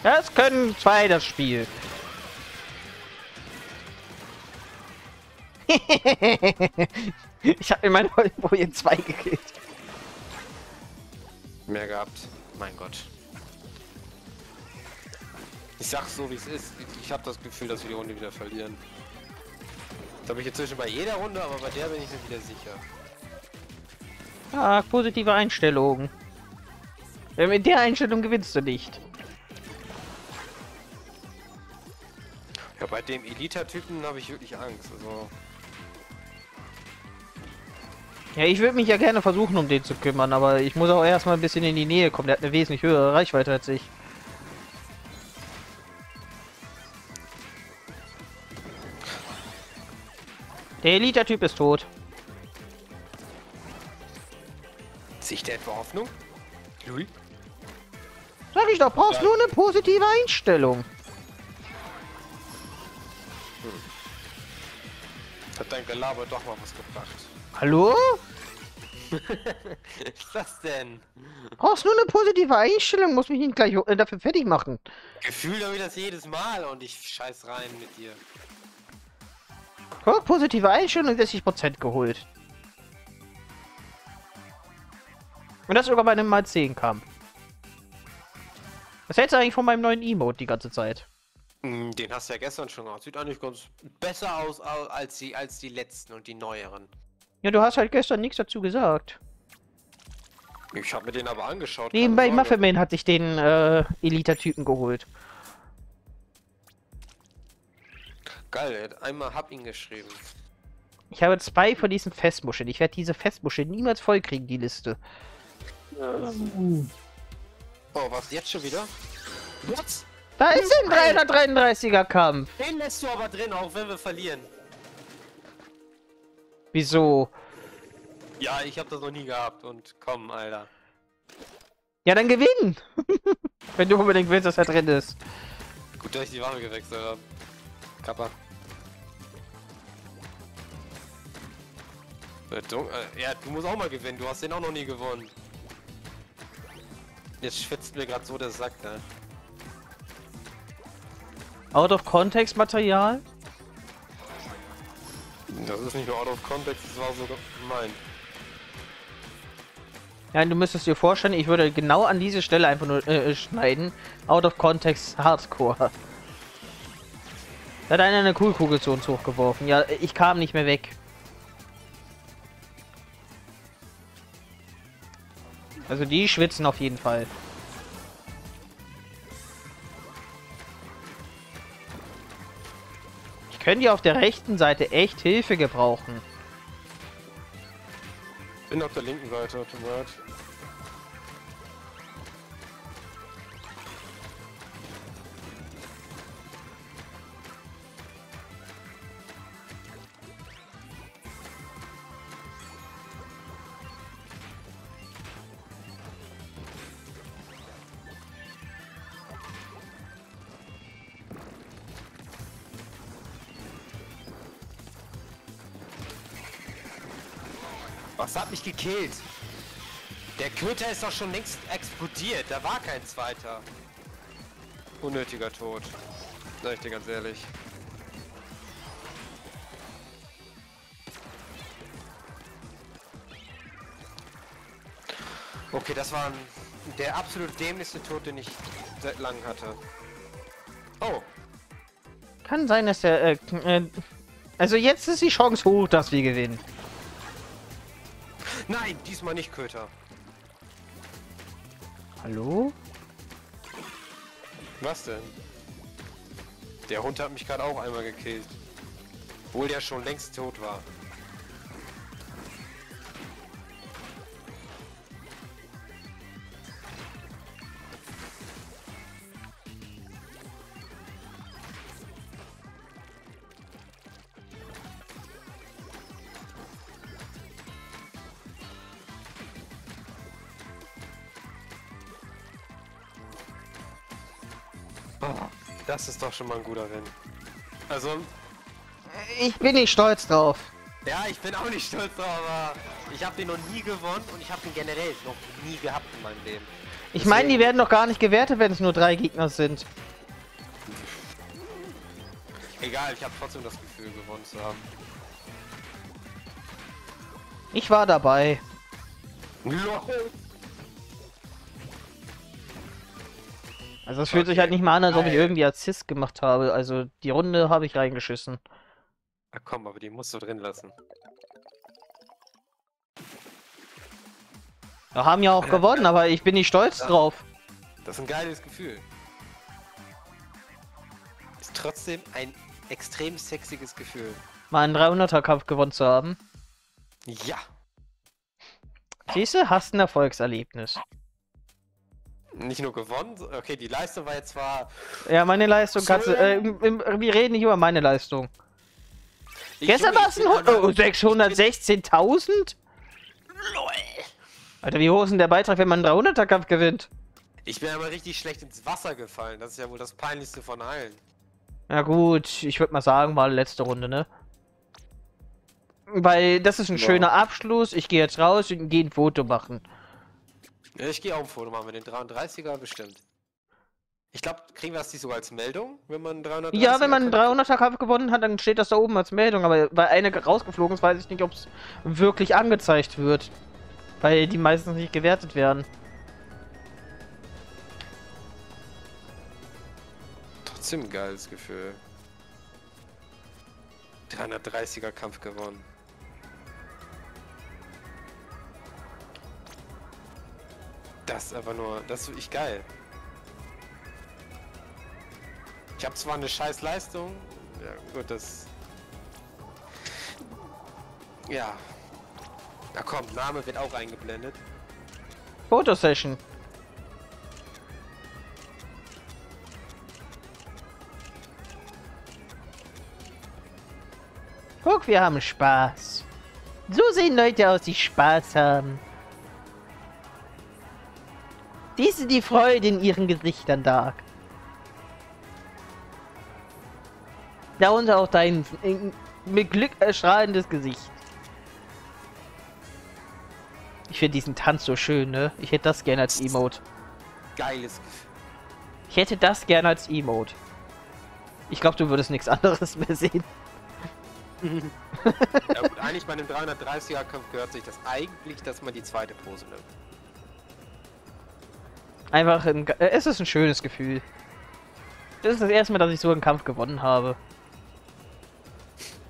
Das können zwei das Spiel. ich habe in meiner Folie zwei gekillt. mehr gehabt. Mein Gott. Ich sag's so, wie es ist. Ich, habe das Gefühl, dass wir die Runde wieder verlieren. Das habe ich inzwischen bei jeder Runde, aber bei der bin ich mir wieder sicher. Ah, positive Einstellungen. Ähm, In der Einstellung gewinnst du nicht. Ja, bei dem Elita-Typen habe ich wirklich Angst. Also, Ja, ich würde mich ja gerne versuchen, um den zu kümmern, aber ich muss auch erstmal ein bisschen in die Nähe kommen. Der hat eine wesentlich höhere Reichweite als ich. Der Elite-Typ ist tot. ich da etwa Hoffnung? Louis? Sag ich doch, brauchst Ja. nur eine positive Einstellung. Hat dein Gelaber doch mal was gebracht. Hallo? Was ist das denn? Brauchst nur eine positive Einstellung, muss mich nicht gleich äh, dafür fertig machen. Gefühl habe ich das jedes Mal und ich scheiß rein mit dir. Oh, positive Einstellung, 60% geholt. Und das sogar bei einem mal 10 Kampf. Was hältst du eigentlich von meinem neuen Emote die ganze Zeit? Hm, Den hast du ja gestern schon gemacht. Sieht eigentlich ganz besser aus au- als die, als die letzten und die neueren. Ja, du hast halt gestern nichts dazu gesagt. Ich habe mir den aber angeschaut. Nebenbei Sorge. Muffin hat sich den äh, Elite-Typen geholt. Geil, er hat einmal hab ihn geschrieben. Ich habe zwei von diesen Festmuscheln. Ich werde diese Festmuscheln niemals vollkriegen, die Liste. Oh, was jetzt schon wieder? Was? Da ist ein 333er Kampf. Den lässt du aber drin, auch wenn wir verlieren. Wieso? Ja, ich habe das noch nie gehabt und komm, Alter. Ja, dann gewinn. Wenn du unbedingt willst, dass er drin ist. Gut, dass ich die Waffe gewechselt habe. Kappa. Äh, äh, Ja, du musst auch mal gewinnen. Du hast den auch noch nie gewonnen. Jetzt schwitzt mir gerade so der Sack, ne? Out of Context Material? Das ist nicht nur out of context, das war so gemein. Ja, du müsstest dir vorstellen, ich würde genau an diese Stelle einfach nur äh, schneiden. Out of Context Hardcore. Da hat einer eine Coolkugel zu uns hochgeworfen. Ja, ich kam nicht mehr weg. Also die schwitzen auf jeden Fall. Könnte ja auf der rechten Seite echt Hilfe gebrauchen. Bin auf der linken Seite, tut mir leid. Was hat mich gekillt? Der Köter ist doch schon längst explodiert. Da war kein zweiter. Unnötiger Tod. Sag ich dir ganz ehrlich. Okay, das war der absolut dämlichste Tod, den ich seit langem hatte. Oh, Kann sein, dass der, äh, äh, also jetzt ist die Chance hoch, dass wir gewinnen. Nein, diesmal nicht Köter. Hallo? Was denn? Der Hund hat mich gerade auch einmal gekillt. Obwohl der schon längst tot war. Ist doch schon mal ein guter Win. Also, Ich bin nicht stolz drauf. ja, ich bin auch nicht stolz drauf, aber ich habe den noch nie gewonnen und ich habe den generell noch nie gehabt in meinem Leben. Ich meine, die werden doch gar nicht gewertet, wenn es nur drei Gegner sind. Egal, ich habe trotzdem das Gefühl, gewonnen zu haben. Ich war dabei. LOL. Also es fühlt sich Okay. halt nicht mal an, als ob ich irgendwie Assist gemacht habe. Also die Runde habe ich reingeschissen. Na komm, aber die musst du drin lassen. Wir haben ja auch gewonnen, aber ich bin nicht stolz Ja. drauf. Das ist ein geiles Gefühl. Ist trotzdem ein extrem sexiges Gefühl. Mal einen 300er-Kampf gewonnen zu haben. Ja. Siehst du, hast ein Erfolgserlebnis. Nicht nur gewonnen, okay, die Leistung war jetzt zwar. Ja, meine Leistung kannst du. Äh, wir reden nicht über meine Leistung. Ich- Gestern war es ein. Oh, einfach- ich bin- 616.000? LOL. Alter, wie hoch ist denn der Beitrag, wenn man einen 300er-Kampf gewinnt? Ich bin aber richtig schlecht ins Wasser gefallen. Das ist ja wohl das peinlichste von allen. Ja gut, ich würde mal sagen, war letzte Runde, ne? Weil das ist ein Ja. schöner Abschluss. Ich gehe jetzt raus und gehe ein Foto machen. Ja, ich gehe auch ein Foto machen mit den 33er bestimmt. Ich glaube, kriegen wir das nicht sogar als Meldung, wenn man 330 Ja, wenn man einen 300er-Kampf gewonnen hat, dann steht das da oben als Meldung. Aber weil eine rausgeflogen ist, weiß ich nicht, ob es wirklich angezeigt wird. Weil die meistens nicht gewertet werden. Trotzdem ein geiles Gefühl. 330er Kampf gewonnen. Das einfach nur, das ist wirklich geil. Ich habe zwar eine scheiß Leistung, ja gut, das... Ja. Na komm, Name wird auch eingeblendet. Fotosession. Guck, wir haben Spaß. So sehen Leute aus, die Spaß haben. Dies ist die Freude in ihren Gesichtern, Dark. Darunter auch dein mit Glück erstrahlendes Gesicht. Ich finde diesen Tanz so schön, ne? Ich hätte das gerne als Emote. Geiles Gefühl. Ich hätte das gerne als Emote. Ich glaube, du würdest nichts anderes mehr sehen. Ja gut, eigentlich bei einem 330er Kampf gehört sich das eigentlich, dass man die zweite Pose nimmt. Einfach ein, äh, es ist ein schönes Gefühl. Das ist das erste Mal, dass ich so einen Kampf gewonnen habe.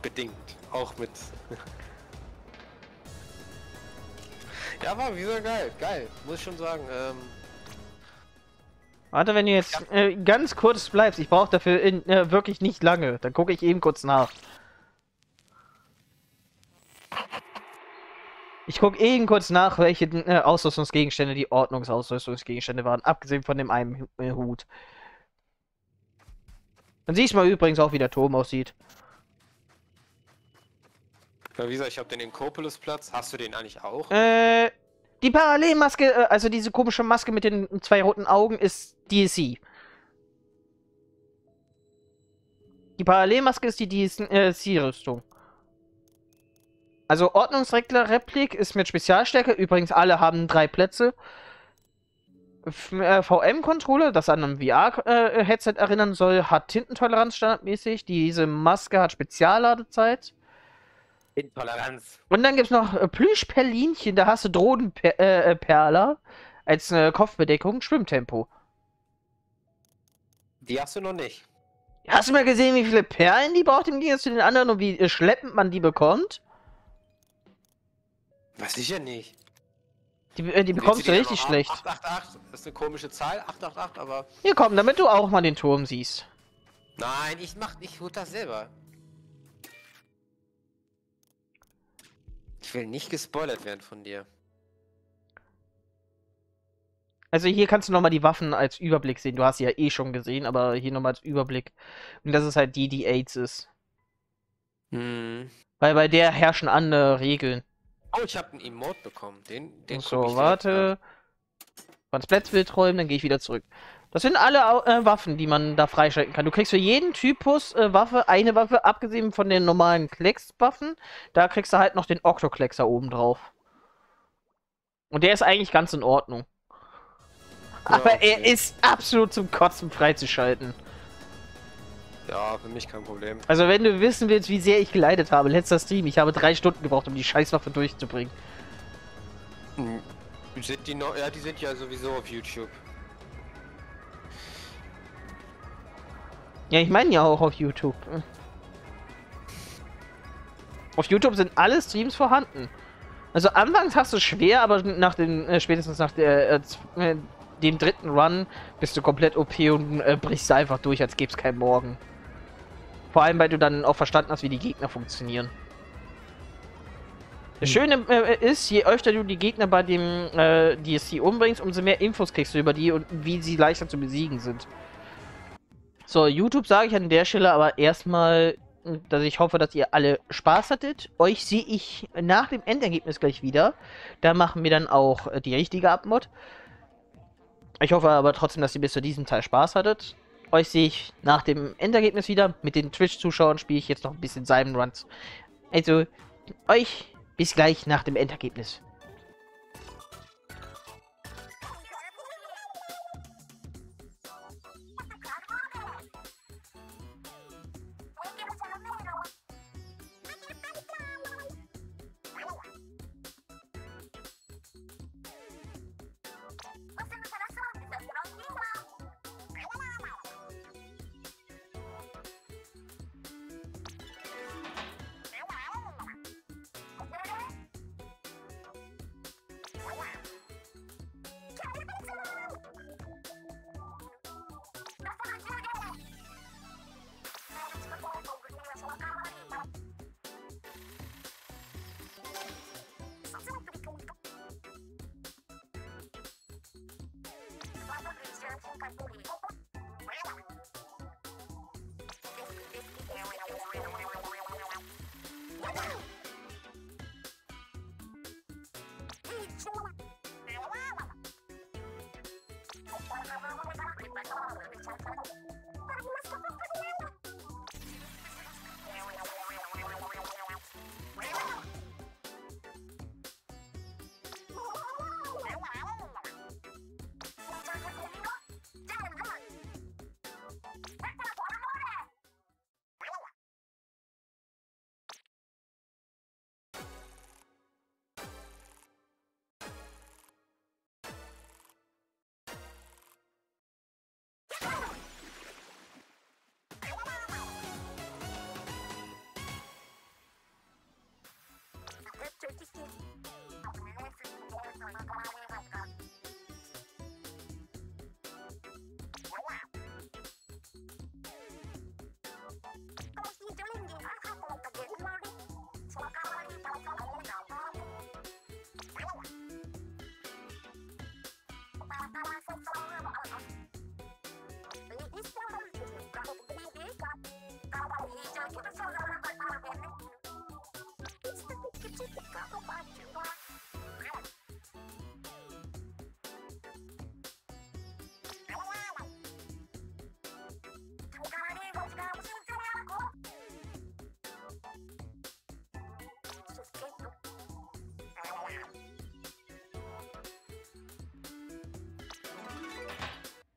Bedingt. Auch mit. ja, war wieder geil. Geil. Muss ich schon sagen. Ähm, Warte, wenn du jetzt äh, ganz kurz bleibst, ich brauche dafür in, äh, wirklich nicht lange. Dann gucke ich eben kurz nach. Ich gucke eben kurz nach, welche äh, Ausrüstungsgegenstände die Ordnungsausrüstungsgegenstände waren, abgesehen von dem einen äh, Hut. Dann siehst du mal übrigens auch, wie der Turm aussieht. ja, wie gesagt, ich habe den Inkopolis-Platz. Hast du den eigentlich auch? Äh, die Parallelmaske, äh, also diese komische Maske mit den zwei roten Augen, ist DLC. Die Parallelmaske ist die DLC-Rüstung. Also Ordnungsregler Replik ist mit Spezialstärke. Übrigens, alle haben drei Plätze. Äh, VM-Controller, das an ein VR-Headset erinnern soll, hat Tintentoleranz standardmäßig. Diese Maske hat Spezialladezeit. Intoleranz. Und dann gibt es noch äh, Plüschperlinchen, da hast du Drohnenperler äh, äh, Perler als äh, Kopfbedeckung, Schwimmtempo. Die hast du noch nicht. Hast du mal gesehen, wie viele Perlen die braucht im Gegensatz zu den anderen und wie äh, schleppend man die bekommt? Weiß ich ja nicht. Die, äh, die bekommst du richtig noch schlecht. auf? 888, das ist eine komische Zahl, 888, aber... Hier komm, damit du auch mal den Turm siehst. Nein, ich mach, ich hol das selber. Ich will nicht gespoilert werden von dir. Also hier kannst du nochmal die Waffen als Überblick sehen. Du hast sie ja eh schon gesehen, aber hier nochmal als Überblick. Und das ist halt die, die AIDS ist. Hm. Weil bei der herrschen andere Regeln. Oh, ich habe einen Emote bekommen. Den, den so, warte. Von Splatsville träumen, dann gehe ich wieder zurück. Das sind alle äh, Waffen, die man da freischalten kann. Du kriegst für jeden Typus äh, Waffe eine Waffe, abgesehen von den normalen Klecks-Waffen. Da kriegst du halt noch den Octo-Kleckser oben drauf. Und der ist eigentlich ganz in Ordnung. Ja, Aber er okay. ist absolut zum Kotzen freizuschalten. Ja, für mich kein Problem. Also wenn du wissen willst, wie sehr ich geleidet habe, letzter Stream, ich habe drei Stunden gebraucht, um die Scheißwaffe durchzubringen. Hm. Sind die noch? Ja, die sind ja sowieso auf YouTube. Ja, ich meine ja auch auf YouTube. Auf YouTube sind alle Streams vorhanden. Also anfangs hast du schwer, aber nach den, äh, spätestens nach der, äh, äh, dem dritten Run bist du komplett OP und äh, brichst einfach durch, als gäbe es keinen Morgen. Vor allem, weil du dann auch verstanden hast, wie die Gegner funktionieren. Das Schöne äh, ist, je öfter du die Gegner bei dem äh, DSC umbringst, umso mehr Infos kriegst du über die und wie sie leichter zu besiegen sind. So, YouTube sage ich an der Stelle aber erstmal, dass ich hoffe, dass ihr alle Spaß hattet. Euch sehe ich nach dem Endergebnis gleich wieder. Da machen wir dann auch äh, die richtige Abmod. Ich hoffe aber trotzdem, dass ihr bis zu diesem Teil Spaß hattet. Euch sehe ich nach dem Endergebnis wieder. Mit den Twitch-Zuschauern spiele ich jetzt noch ein bisschen Simon Runs. Also, euch bis gleich nach dem Endergebnis.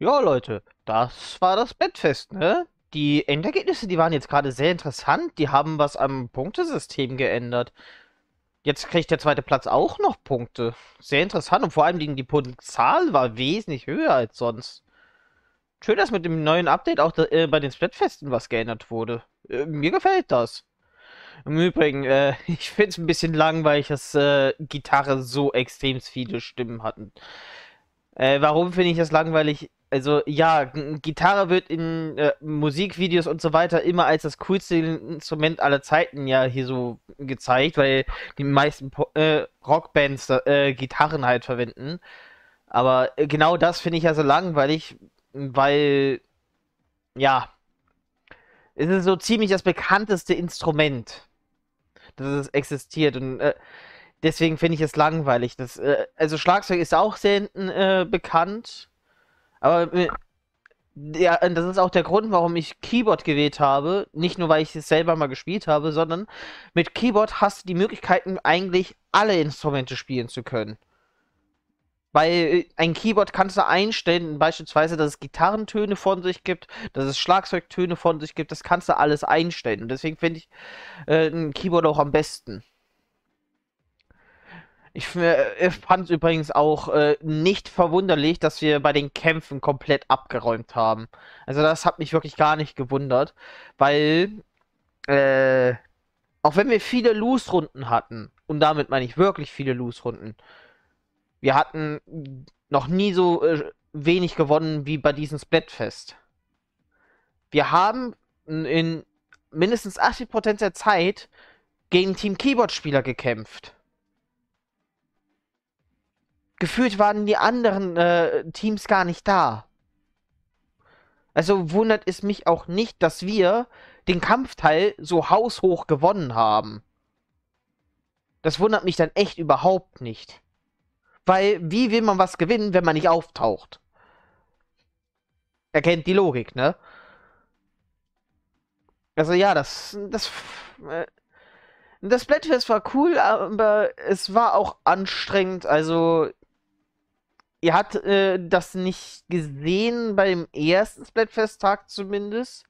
Ja, Leute, das war das Bettfest, ne? Die Endergebnisse, die waren jetzt gerade sehr interessant. Die haben was am Punktesystem geändert. Jetzt kriegt der zweite Platz auch noch Punkte. Sehr interessant und vor allem die, die Punktzahl war wesentlich höher als sonst. Schön, dass mit dem neuen Update auch äh, bei den Splatfesten was geändert wurde. Äh, mir gefällt das. Im Übrigen, äh, ich finde es ein bisschen langweilig, dass äh, Gitarre so extrem viele Stimmen hatten. Äh, warum finde ich das langweilig? Also ja, Gitarre wird in äh, Musikvideos und so weiter immer als das coolste Instrument aller Zeiten ja hier so gezeigt, weil die meisten po äh, Rockbands äh, Gitarren halt verwenden. Aber äh, genau das finde ich ja so langweilig, weil ja, es ist so ziemlich das bekannteste Instrument, dass es existiert und äh, deswegen finde ich es langweilig. Das, äh, also Schlagzeug ist auch sehr bekannt aber äh, ja, das ist auch der Grund, warum ich Keyboard gewählt habe. Nicht nur, weil ich es selber mal gespielt habe, sondern mit Keyboard hast du die Möglichkeiten, eigentlich alle Instrumente spielen zu können. Weil äh, ein Keyboard kannst du einstellen, beispielsweise, dass es Gitarrentöne von sich gibt, dass es Schlagzeugtöne von sich gibt, das kannst du alles einstellen. Und deswegen finde ich äh, ein Keyboard auch am besten. Ich äh, fand es übrigens auch äh, nicht verwunderlich, dass wir bei den Kämpfen komplett abgeräumt haben. Also das hat mich wirklich gar nicht gewundert, weil äh, auch wenn wir viele Loose-Runden hatten, und damit meine ich wirklich viele Loose-Runden, wir hatten noch nie so äh, wenig gewonnen wie bei diesem Splatfest. Wir haben in mindestens 80% der Zeit gegen Team Keyboard-Spieler gekämpft gefühlt waren die anderen äh, Teams gar nicht da. Also wundert es mich auch nicht, dass wir den Kampfteil so haushoch gewonnen haben. Das wundert mich dann echt überhaupt nicht. Weil, wie will man was gewinnen, wenn man nicht auftaucht? Erkennt die Logik, ne? Also ja, das, das, äh, das Splatfest war cool, aber es war auch anstrengend. Also Ihr habt äh, das nicht gesehen beim ersten Splatfest-Tag zumindest.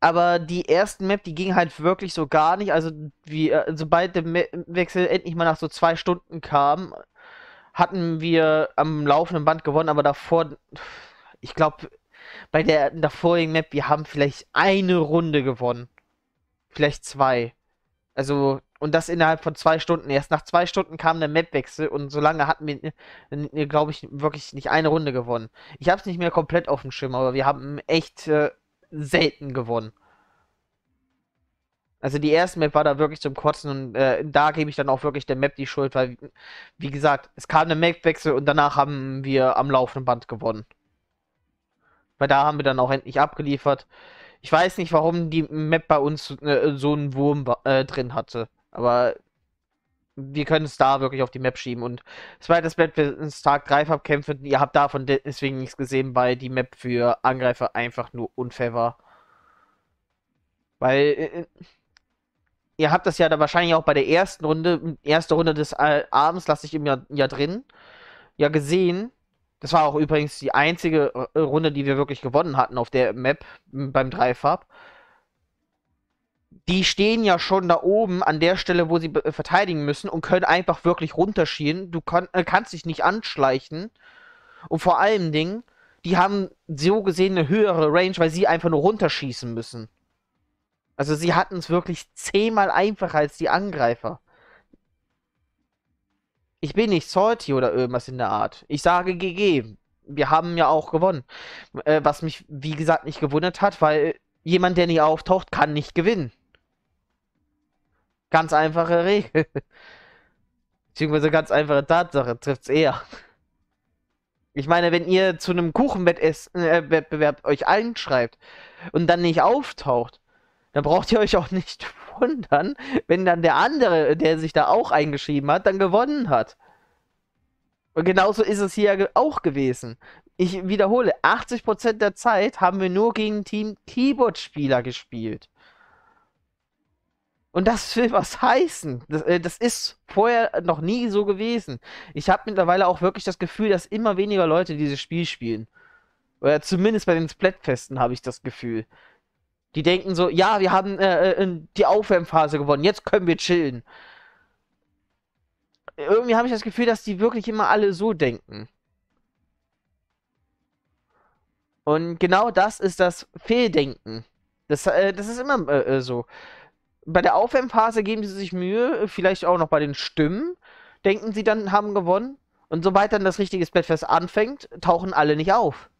Aber die ersten Map, die ging halt wirklich so gar nicht. Also, wie, äh, sobald der Wechsel endlich mal nach so zwei Stunden kam, hatten wir am laufenden Band gewonnen. Aber davor, ich glaube, bei der davorigen Map, wir haben vielleicht eine Runde gewonnen. Vielleicht zwei. Also, und das innerhalb von zwei Stunden. Erst nach zwei Stunden kam der Mapwechsel und so lange hatten wir, glaube ich, wirklich nicht eine Runde gewonnen. Ich habe es nicht mehr komplett auf dem Schirm, aber wir haben echt äh, selten gewonnen. Also die erste Map war da wirklich zum Kotzen und äh, da gebe ich dann auch wirklich der Map die Schuld, weil, wie gesagt, es kam der Mapwechsel und danach haben wir am laufenden Band gewonnen. Weil da haben wir dann auch endlich abgeliefert. Ich weiß nicht, warum die Map bei uns äh, so einen Wurm äh, drin hatte. Aber wir können es da wirklich auf die Map schieben. Und zweites Map ins Tag 3 Kämpfe. Ihr habt davon deswegen nichts gesehen, weil die Map für Angreifer einfach nur unfair war. Weil äh, äh, ihr habt das ja da wahrscheinlich auch bei der ersten Runde, erste Runde des Abends, lasse ich ihm ja, ja drin, ja gesehen. Das war auch übrigens die einzige äh, Runde, die wir wirklich gewonnen hatten auf der Map beim Dreifab die stehen ja schon da oben an der Stelle, wo sie äh, verteidigen müssen und können einfach wirklich runterschieben. Du kann, äh, kannst dich nicht anschleichen. Und vor allen Dingen, die haben so gesehen eine höhere Range, weil sie einfach nur runterschießen müssen. Also sie hatten es wirklich zehnmal einfacher als die Angreifer. Ich bin nicht salty oder irgendwas in der Art. Ich sage GG. Wir haben ja auch gewonnen. Äh, was mich, wie gesagt, nicht gewundert hat, weil jemand, der nicht auftaucht, kann nicht gewinnen. Ganz einfache Regel. Beziehungsweise ganz einfache Tatsache trifft's eher. Ich meine, wenn ihr zu einem Kuchenwettbewerb äh, euch einschreibt und dann nicht auftaucht, dann braucht ihr euch auch nicht wundern, wenn dann der andere, der sich da auch eingeschrieben hat, dann gewonnen hat. Und genauso ist es hier auch gewesen. Ich wiederhole, 80% der Zeit haben wir nur gegen Team Keyboard-Spieler gespielt. Und das will was heißen. Das, äh, das ist vorher noch nie so gewesen. Ich habe mittlerweile auch wirklich das Gefühl, dass immer weniger Leute dieses Spiel spielen. Oder zumindest bei den Splatfesten habe ich das Gefühl. Die denken so, ja, wir haben äh, äh die Aufwärmphase gewonnen, jetzt können wir chillen. Irgendwie habe ich das Gefühl, dass die wirklich immer alle so denken. Und genau das ist das Fehldenken. Das, äh, das ist immer äh, äh so. Bei der Aufwärmphase geben sie sich Mühe, vielleicht auch noch bei den Stimmen, denken sie dann, haben gewonnen. Und sobald dann das richtige Splatfest anfängt, tauchen alle nicht auf.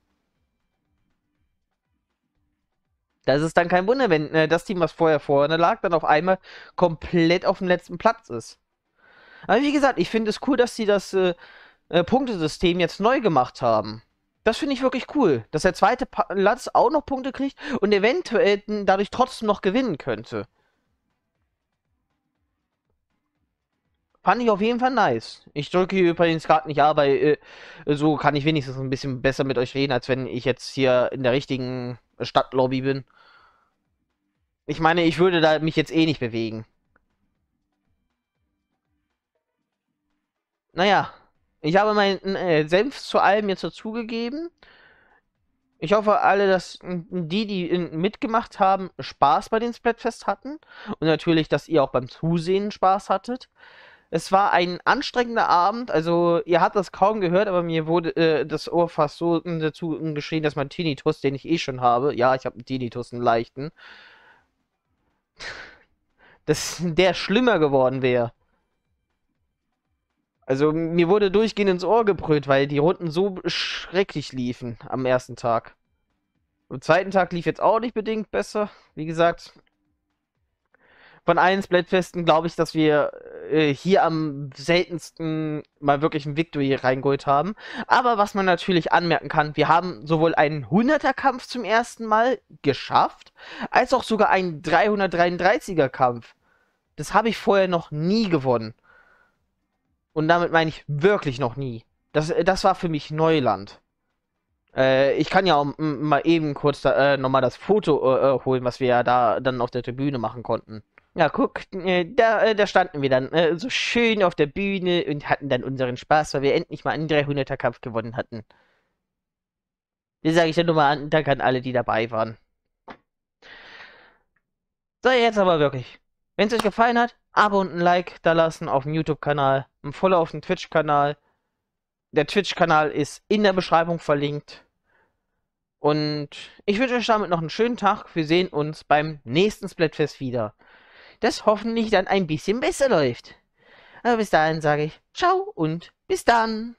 Das ist dann kein Wunder, wenn äh, das Team, was vorher vorne lag, dann auf einmal komplett auf dem letzten Platz ist. Aber wie gesagt, ich finde es cool, dass sie das äh, äh, Punktesystem jetzt neu gemacht haben. Das finde ich wirklich cool, dass der zweite Platz auch noch Punkte kriegt und eventuell dadurch trotzdem noch gewinnen könnte. Fand ich auf jeden Fall nice. Ich drücke übrigens gerade nicht A, weil äh, so kann ich wenigstens ein bisschen besser mit euch reden, als wenn ich jetzt hier in der richtigen Stadtlobby bin. Ich meine, ich würde da mich jetzt eh nicht bewegen. Naja, ich habe meinen äh, Senf zu allem jetzt dazugegeben. Ich hoffe alle, dass die, die mitgemacht haben, Spaß bei den Splatfest hatten. Und natürlich, dass ihr auch beim Zusehen Spaß hattet. Es war ein anstrengender Abend, also ihr habt das kaum gehört, aber mir wurde äh, das Ohr fast so dazu geschrien, dass mein Tinnitus, den ich eh schon habe, ja, ich habe einen Tinnitus, einen leichten, dass der schlimmer geworden wäre. Also mir wurde durchgehend ins Ohr gebrüllt, weil die Runden so schrecklich liefen am ersten Tag. Am zweiten Tag lief jetzt auch nicht bedingt besser. Wie gesagt, von allen Splatfesten glaube ich, dass wir äh, hier am seltensten mal wirklich ein Victory reingeholt haben. Aber was man natürlich anmerken kann, wir haben sowohl einen 100er-Kampf zum ersten Mal geschafft, als auch sogar einen 333er-Kampf. Das habe ich vorher noch nie gewonnen. Und damit meine ich wirklich noch nie. Das, das war für mich Neuland. Äh, ich kann ja auch mal eben kurz da, äh, nochmal das Foto äh, äh, holen, was wir ja da dann auf der Tribüne machen konnten. Ja, guck, äh, da, äh, da standen wir dann äh, so schön auf der Bühne und hatten dann unseren Spaß, weil wir endlich mal einen 300er-Kampf gewonnen hatten. Das sage ich dann nochmal an, danke an alle, die dabei waren. So, jetzt aber wirklich. Wenn es euch gefallen hat, Abo und ein Like da lassen auf dem YouTube-Kanal, ein Follow auf dem Twitch-Kanal. Der Twitch-Kanal ist in der Beschreibung verlinkt. Und ich wünsche euch damit noch einen schönen Tag. Wir sehen uns beim nächsten Splatfest wieder das hoffentlich dann ein bisschen besser läuft. Aber bis dahin sage ich ciao und bis dann.